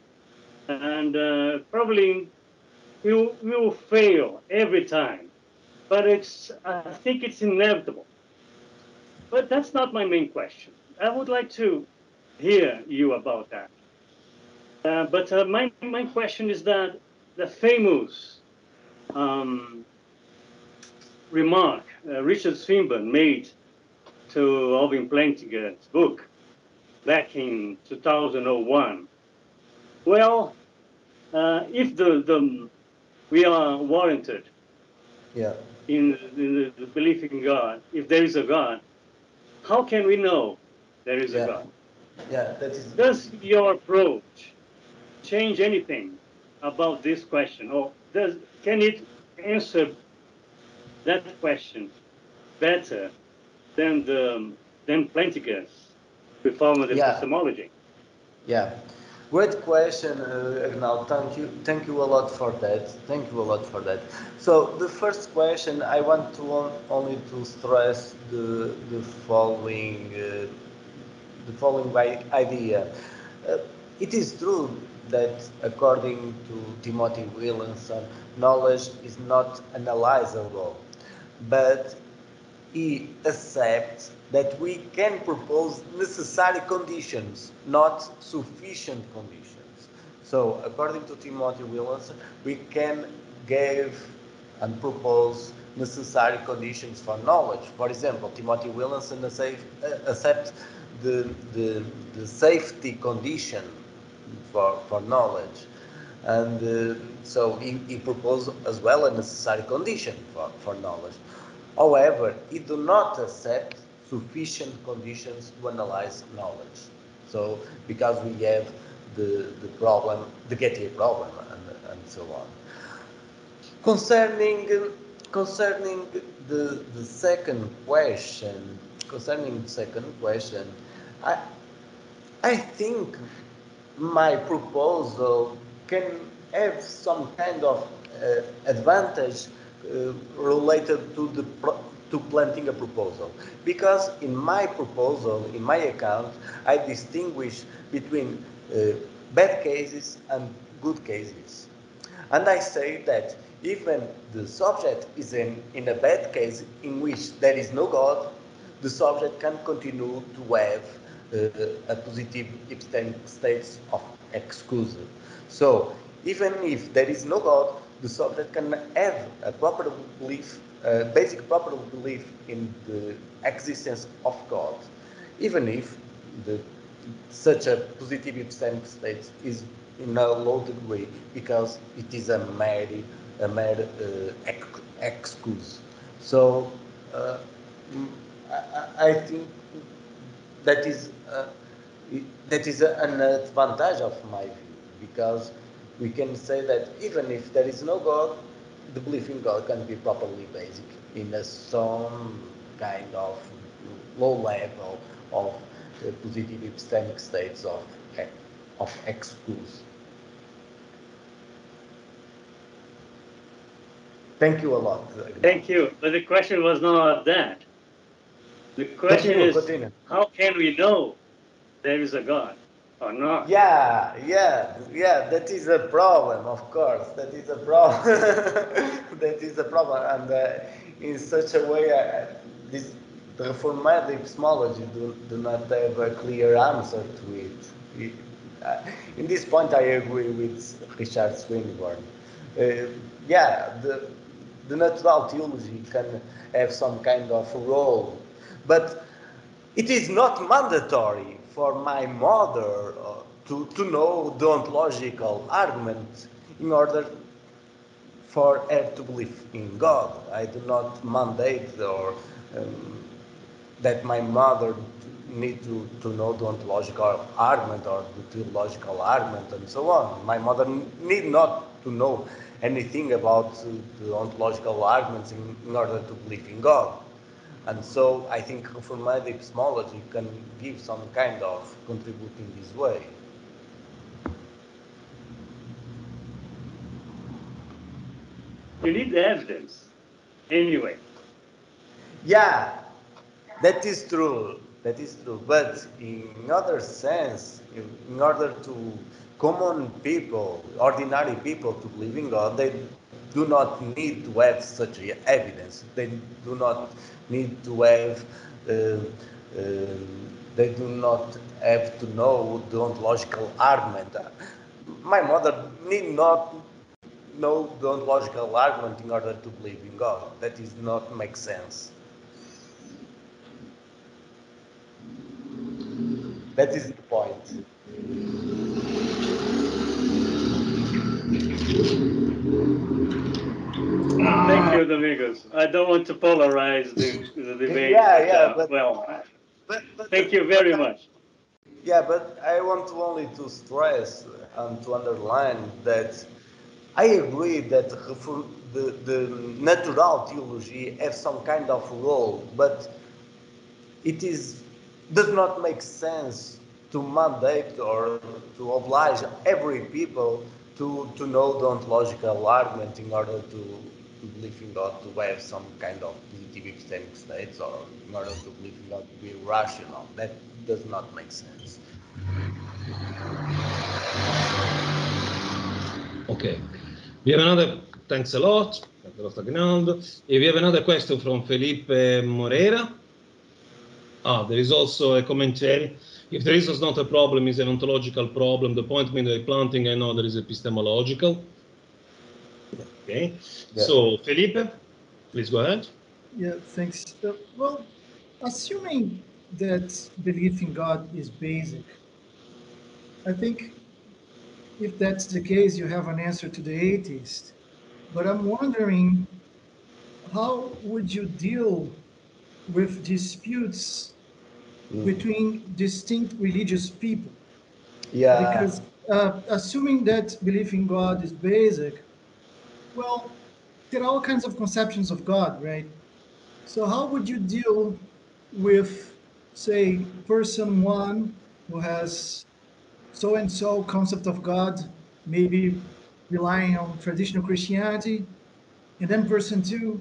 and uh, probably we will, we will fail every time. But it's I think it's inevitable. But that's not my main question. I would like to hear you about that. Uh, but uh, my my question is that the famous um, remark uh, Richard Swinburne made to Alvin Plantinga's book back in 2001. Well, uh, if the, the we are warranted Yeah. in, in the, the belief in God, if there is a God, how can we know there is Yeah. a God? Yeah. That is. Does your approach change anything about this question, or does can it answer that question better than the than Plantinga's reform of Yeah. epistemology? Yeah. Great question, uh. Thank you. Thank you a lot for that. Thank you a lot for that. So the first question, I want to on, only to stress the the following uh, the following idea. Uh, it is true that according to Timothy Williamson, knowledge is not analyzable, but he accepts that we can propose necessary conditions, not sufficient conditions. So, according to Timothy Williamson, we can give and propose necessary conditions for knowledge. For example, Timothy Williamson accept- uh, accepts the, the, the safety condition for, for knowledge. And uh, so he, he proposed as well a necessary condition for, for knowledge. However, he do not accept sufficient conditions to analyze knowledge. So, because we have the, the problem, the Gettier problem, and, and so on. Concerning concerning the the second question, concerning the second question, I I think my proposal can have some kind of uh, advantage uh, related to the to Plantinga proposal. Because in my proposal in my account I distinguish between uh, bad cases and good cases. And I say that even the subject is in, in a bad case in which there is no God, the subject can continue to have a positive epistemic state of excuse. So even if there is no God, the subject can have a proper belief, a basic proper belief in the existence of God, even if the, such a positive epistemic state is in a low degree because it is a mere, a mere uh, ex- excuse. So uh, mm, I, I think that is uh, that is an advantage of my view because we can say that even if there is no God, the belief in God can be properly basic in a some kind of low level of uh, positive epistemic states of of excuse. Thank you a lot. Thank you. But the question was not that. The question is, continue. how can we know there is a God or not? Yeah, yeah, yeah. That is a problem, of course. That is a problem. that is a problem, and uh, in such a way, uh, this the reformed epistemology do, do not have a clear answer to it. it uh, in this point, I agree with Richard Swinburne. Uh, yeah, the the natural theology can have some kind of role, but it is not mandatory for my mother uh, to, to know the ontological argument in order for her to believe in God. I do not mandate or um, that my mother need to, to know the ontological argument or the theological argument and so on. My mother need not to know anything about the ontological arguments in, in order to believe in God. And so I think Reformed epistemology can give some kind of contribute in this way. You need the evidence. Anyway, Yeah, that is true. That is true. But in other sense, in, in order to common people, ordinary people to believe in God, they do not need to have such evidence. They do not need to have, uh, uh, they do not have to know the ontological argument. My mother need not know the ontological argument in order to believe in God. That does not make sense. That is the point. Thank you, Domingos. I don't want to polarize the, the debate. Yeah, yeah, uh, but- well, But, but thank you very much. Yeah, but I want to only to stress and to underline that I agree that the, the natural theology has some kind of role, but it is does not make sense to mandate or to oblige every people to, to know the ontological argument in order to, to believe in God, to have some kind of positive epistemic states, or in order to believe in God to be rational. That does not make sense. Okay. We have another, thanks a lot. We have another question from Felipe Moreira. Ah, there is also a commentary. If there is not a problem, is an ontological problem. The point being that planting, I know there is epistemological. Okay. Yeah. So, Felipe, please go ahead. Yeah, thanks. Uh, well, assuming that belief in God is basic, I think if that's the case, you have an answer to the atheist. But I'm wondering, how would you deal with disputes between distinct religious people? Yeah. Because uh, assuming that belief in God is basic, well, there are all kinds of conceptions of God, right? So how would you deal with, say, person one who has so and so concept of God, maybe relying on traditional Christianity, and then person two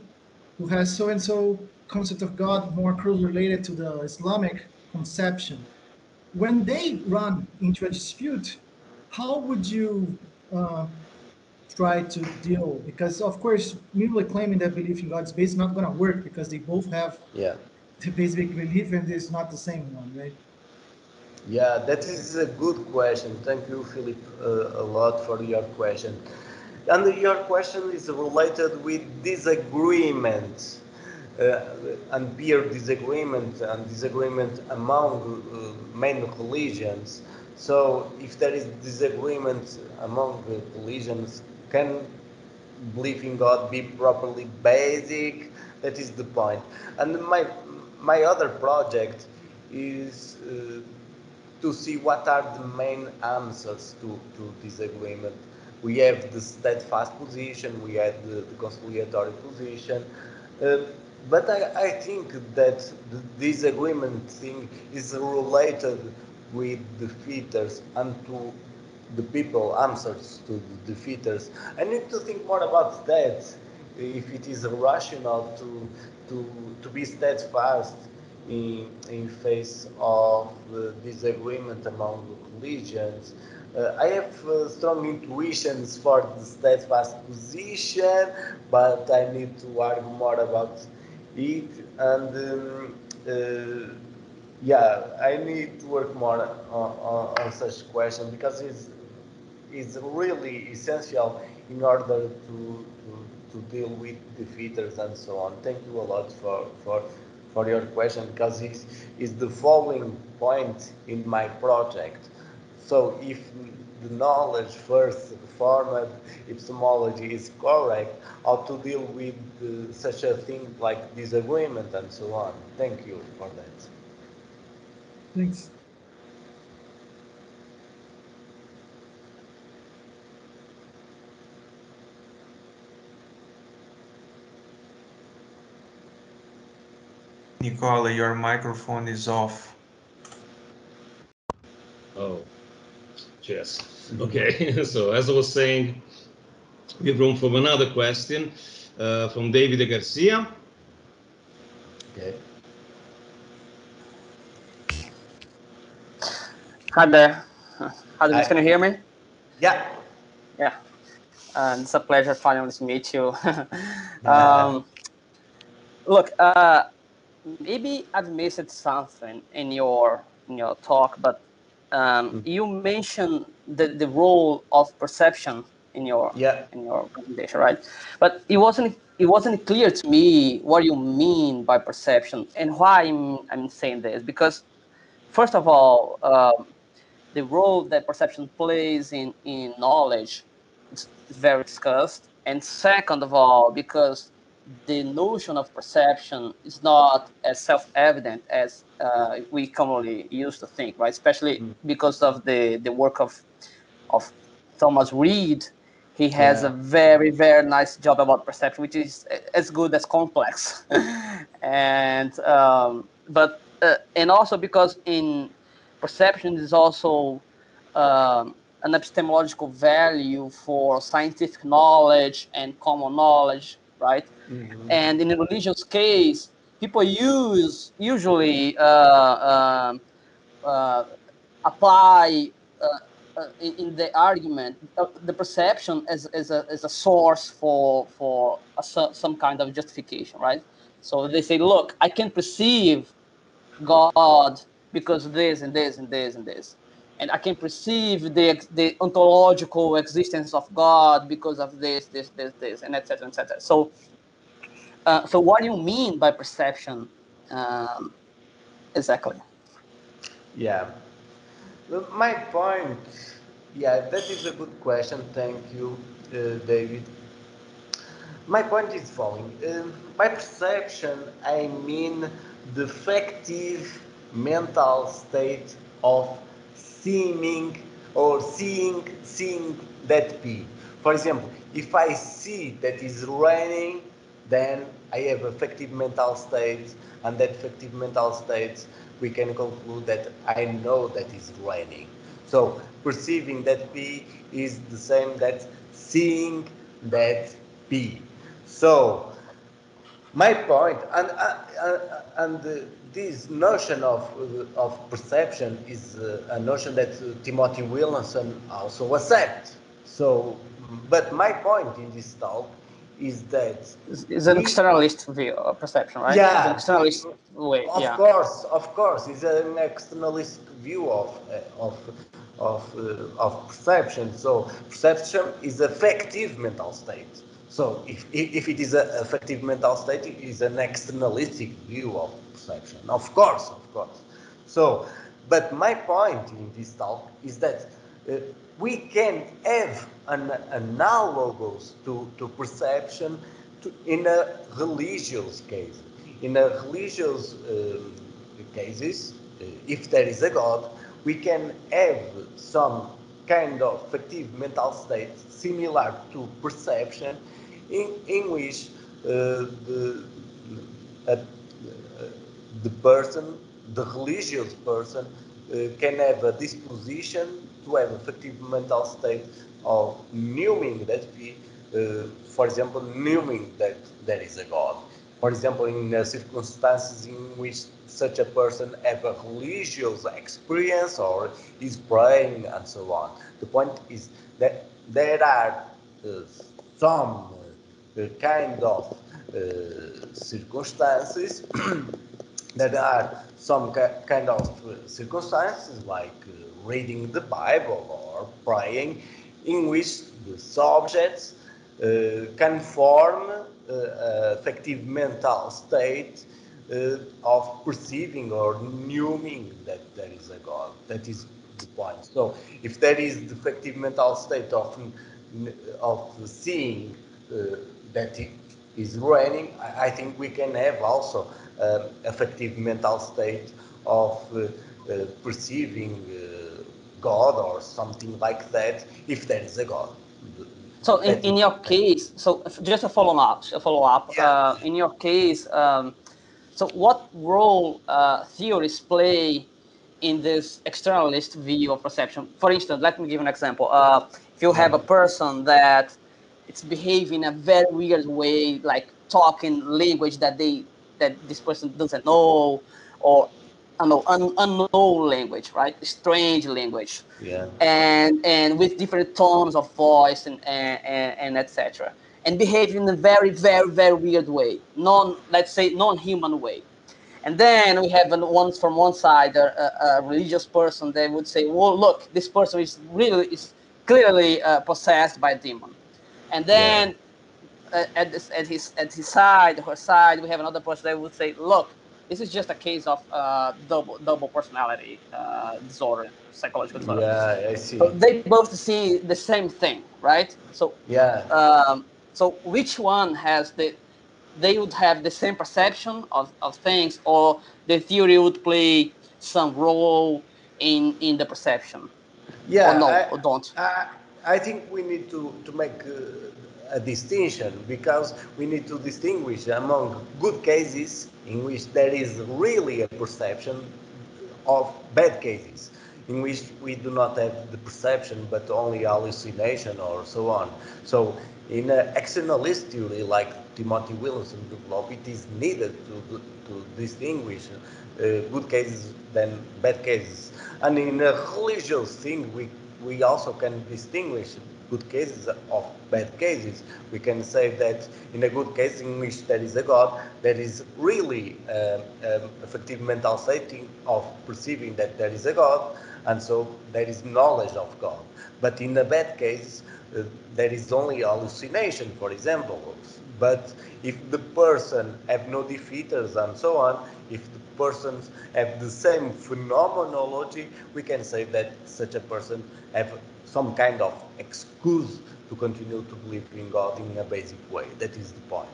who has so and so concept of God more closely related to the Islamic conception. When they run into a dispute, how would you uh, try to deal? Because of course, merely claiming that belief in God's base is not going to work because they both have Yeah. the basic belief and it's not the same one, right? Yeah, that is a good question. Thank you, Philip, uh, a lot for your question. And your question is related with disagreement and peer disagreement and disagreement among uh, main religions. So, if there is disagreement among the religions, can belief in God be properly basic? That is the point. And my my other project is uh, to see what are the main answers to, to this agreement. We have the steadfast position, we have the, the conciliatory position, uh, but I, I think that the disagreement thing is related with the defeaters and to the people answers to the defeaters. I need to think more about that. If it is rational to to to be steadfast in in face of uh, disagreement among religions. Uh, I have uh, strong intuitions for the steadfast position, but I need to argue more about it. And um, uh, yeah, I need to work more on, on, on such questions because it's is really essential in order to, to, to deal with defeaters and so on. Thank you a lot for, for, for your question because it is the following point in my project. So if the knowledge first formed epistemology is correct, how to deal with uh, such a thing like disagreement and so on. Thank you for that. Thanks. Nicola, your microphone is off. Oh, yes. Okay. so as I was saying, we have room for another question uh, from David Garcia. Okay. Hi there. How Hi, Hi. can you hear me? Yeah. Yeah. Uh, it's a pleasure finally to meet you. um, look, uh, maybe I've missed something in your in your talk, but um, you mentioned the, the role of perception in your Yeah. in your presentation, right? But it wasn't it wasn't clear to me what you mean by perception and why I'm, I'm saying this because first of all, um, the role that perception plays in, in knowledge is very discussed. And second of all, because the notion of perception is not as self-evident as uh, we commonly used to think, right? Especially because of the, the work of of Thomas Reid. He has Yeah. a very very nice job about perception, which is as good as complex. and um, but uh, and also because in perception is also um, an epistemological value for scientific knowledge and common knowledge, right? And in a religious case, people use usually uh, um, uh, apply uh, uh, in, the argument uh, the perception as, as, a, as a source for for a, some kind of justification, right? So they say, look, I can perceive God because of this and this and this and this. And I can perceive the, the ontological existence of God because of this, this, this, this, and etc. etc. So, uh, so what do you mean by perception um, exactly? Yeah. My point, yeah, that is a good question. Thank you, uh, David. My point is following. Um, by perception, I mean the factive mental state of seeming or seeing seeing that be. For example, if I see that it's raining, then I have factive mental states, and that factive mental states, we can conclude that I know that it's raining. So perceiving that P is the same that seeing that P. So my point, and uh, uh, and uh, this notion of uh, of perception is uh, a notion that Timothy Williamson also accepts. So, but my point in this talk is that It's, an externalist view of perception, right? Yeah. It's an externalist way. Of yeah. course, of course, it's an externalist view of uh, of of uh, of perception. So perception is factive mental state. So if if it is an factive mental state, it is an externalistic view of perception. Of course, of course. So, but my point in this talk is that uh, we can have an analogous to, to perception to, in a religious case. In a religious um, cases, uh, if there is a God, we can have some kind of factive mental state similar to perception in, in which uh, the, uh, the person, the religious person, uh, can have a disposition to have factive mental state of knowing that we, uh, for example, knowing that there is a God. For example, in uh, circumstances in which such a person have a religious experience or is praying and so on. The point is that there are uh, some uh, kind of uh, circumstances there are some ki- kind of uh, circumstances like reading the Bible or praying in which the subjects uh, can form uh, a factive mental state uh, of perceiving or knowing that there is a God. That is the point. So if there is the factive mental state of, of seeing uh, that it is raining, I, think we can have also um, factive mental state of uh, uh, perceiving God or something like that if there is a God. So in, in your case, so just a follow up, a follow up. Yeah. Uh, in your case, um, so what role uh, theories play in this externalist view of perception? For instance, let me give an example. Uh, if you have a person that it's behaving in a very weird way, like talking language that they that this person doesn't know, or I know, un, unknown language, right? Strange language Yeah. and and with different tones of voice and and, and, and etc. And behave in a very very very weird way, non let's say non-human way. And then we have an- ones from one side, a, a, religious person. They would say, "Well, look, this person is really is clearly uh, possessed by a demon." And then uh, at, this, at his at his side, her side, we have another person that would say, "Look, this is just a case of uh, double double personality uh, disorder, psychological disorder." Yeah, I see. So they both see the same thing, right? So, Yeah. um, so which one has the? They would have the same perception of, of things, or the theory would play some role in in the perception, Yeah. or no, I- or don't. I, I think we need to, to make uh, a distinction because we need to distinguish among good cases in which there is really a perception of bad cases in which we do not have the perception but only hallucination or so on. So in an externalist theory like Timothy Williamson developed, it is needed to, to distinguish uh, good cases than bad cases. And in a religious thing, we, we also can distinguish good cases of bad cases. We can say that in a good case in which there is a God, there is really um, um, factive mental state of perceiving that there is a God, and so there is knowledge of God. But in a bad case, uh, there is only hallucination, for example. But if the person have no defeaters and so on, if the persons have the same phenomenology, we can say that such a person have some kind of excuse to continue to believe in God in a basic way. That is the point.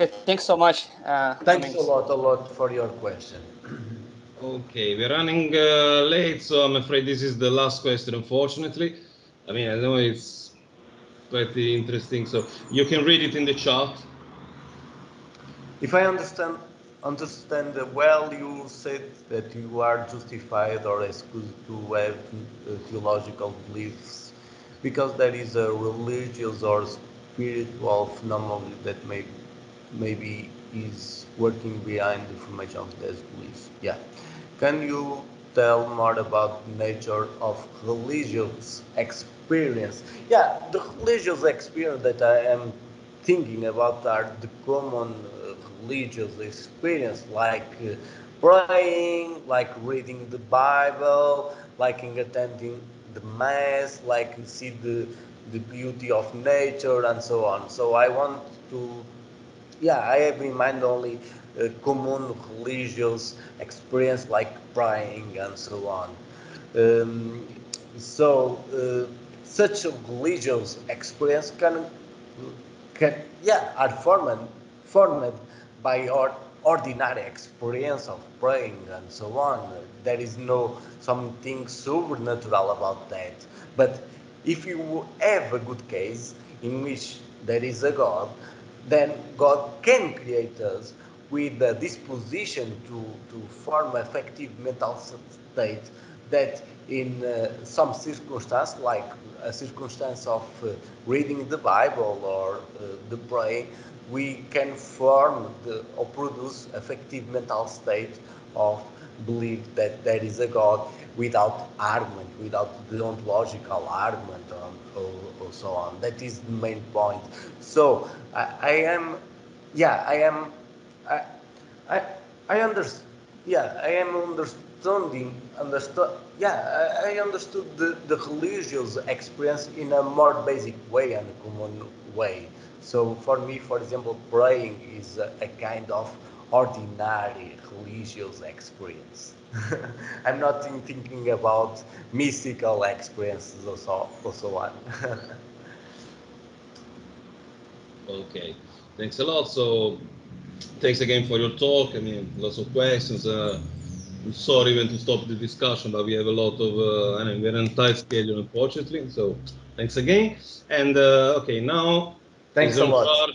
Okay, thanks so much. Uh, Thanks a lot, a lot for your question. Okay, we're running uh, late, so I'm afraid this is the last question, unfortunately. I mean, I know it's pretty interesting, so you can read it in the chat. If I understand understand well, you said that you are justified or excused to have uh, theological beliefs because there is a religious or spiritual phenomenon that may maybe is working behind the formation of these beliefs. Yeah. Can you tell more about the nature of religious experience? Yeah, the religious experience that I am thinking about are the common religious experience like uh, praying, like reading the Bible, like attending the mass, like see the the beauty of nature and so on. So I want to yeah, I have in mind only uh, common religious experience like praying and so on. Um, so uh, such a religious experience can, can yeah, are formed, formed by our ordinary experience of praying and so on. There is no something supernatural about that. But if you have a good case in which there is a God, then God can create us with the disposition to, to form factive mental state that in uh, some circumstance, like a circumstance of uh, reading the Bible or uh, the praying, we can form the, or produce factive mental state of belief that there is a God without argument, without ontological argument or, or, or, so on. That is the main point. So I, I am, yeah, I am, I, I, I understand, yeah, I am understanding, understand, yeah, I, I understood the, the religious experience in a more basic way and common way. So for me, for example, praying is a, a kind of ordinary religious experience. I'm not thinking about mystical experiences or so, or so on. okay, thanks a lot. So, thanks again for your talk. I mean, lots of questions. Uh, I'm sorry even to stop the discussion, but we have a lot of, uh, I mean, we're on tight schedule, unfortunately. So, thanks again. And uh, okay, now thanks a lot.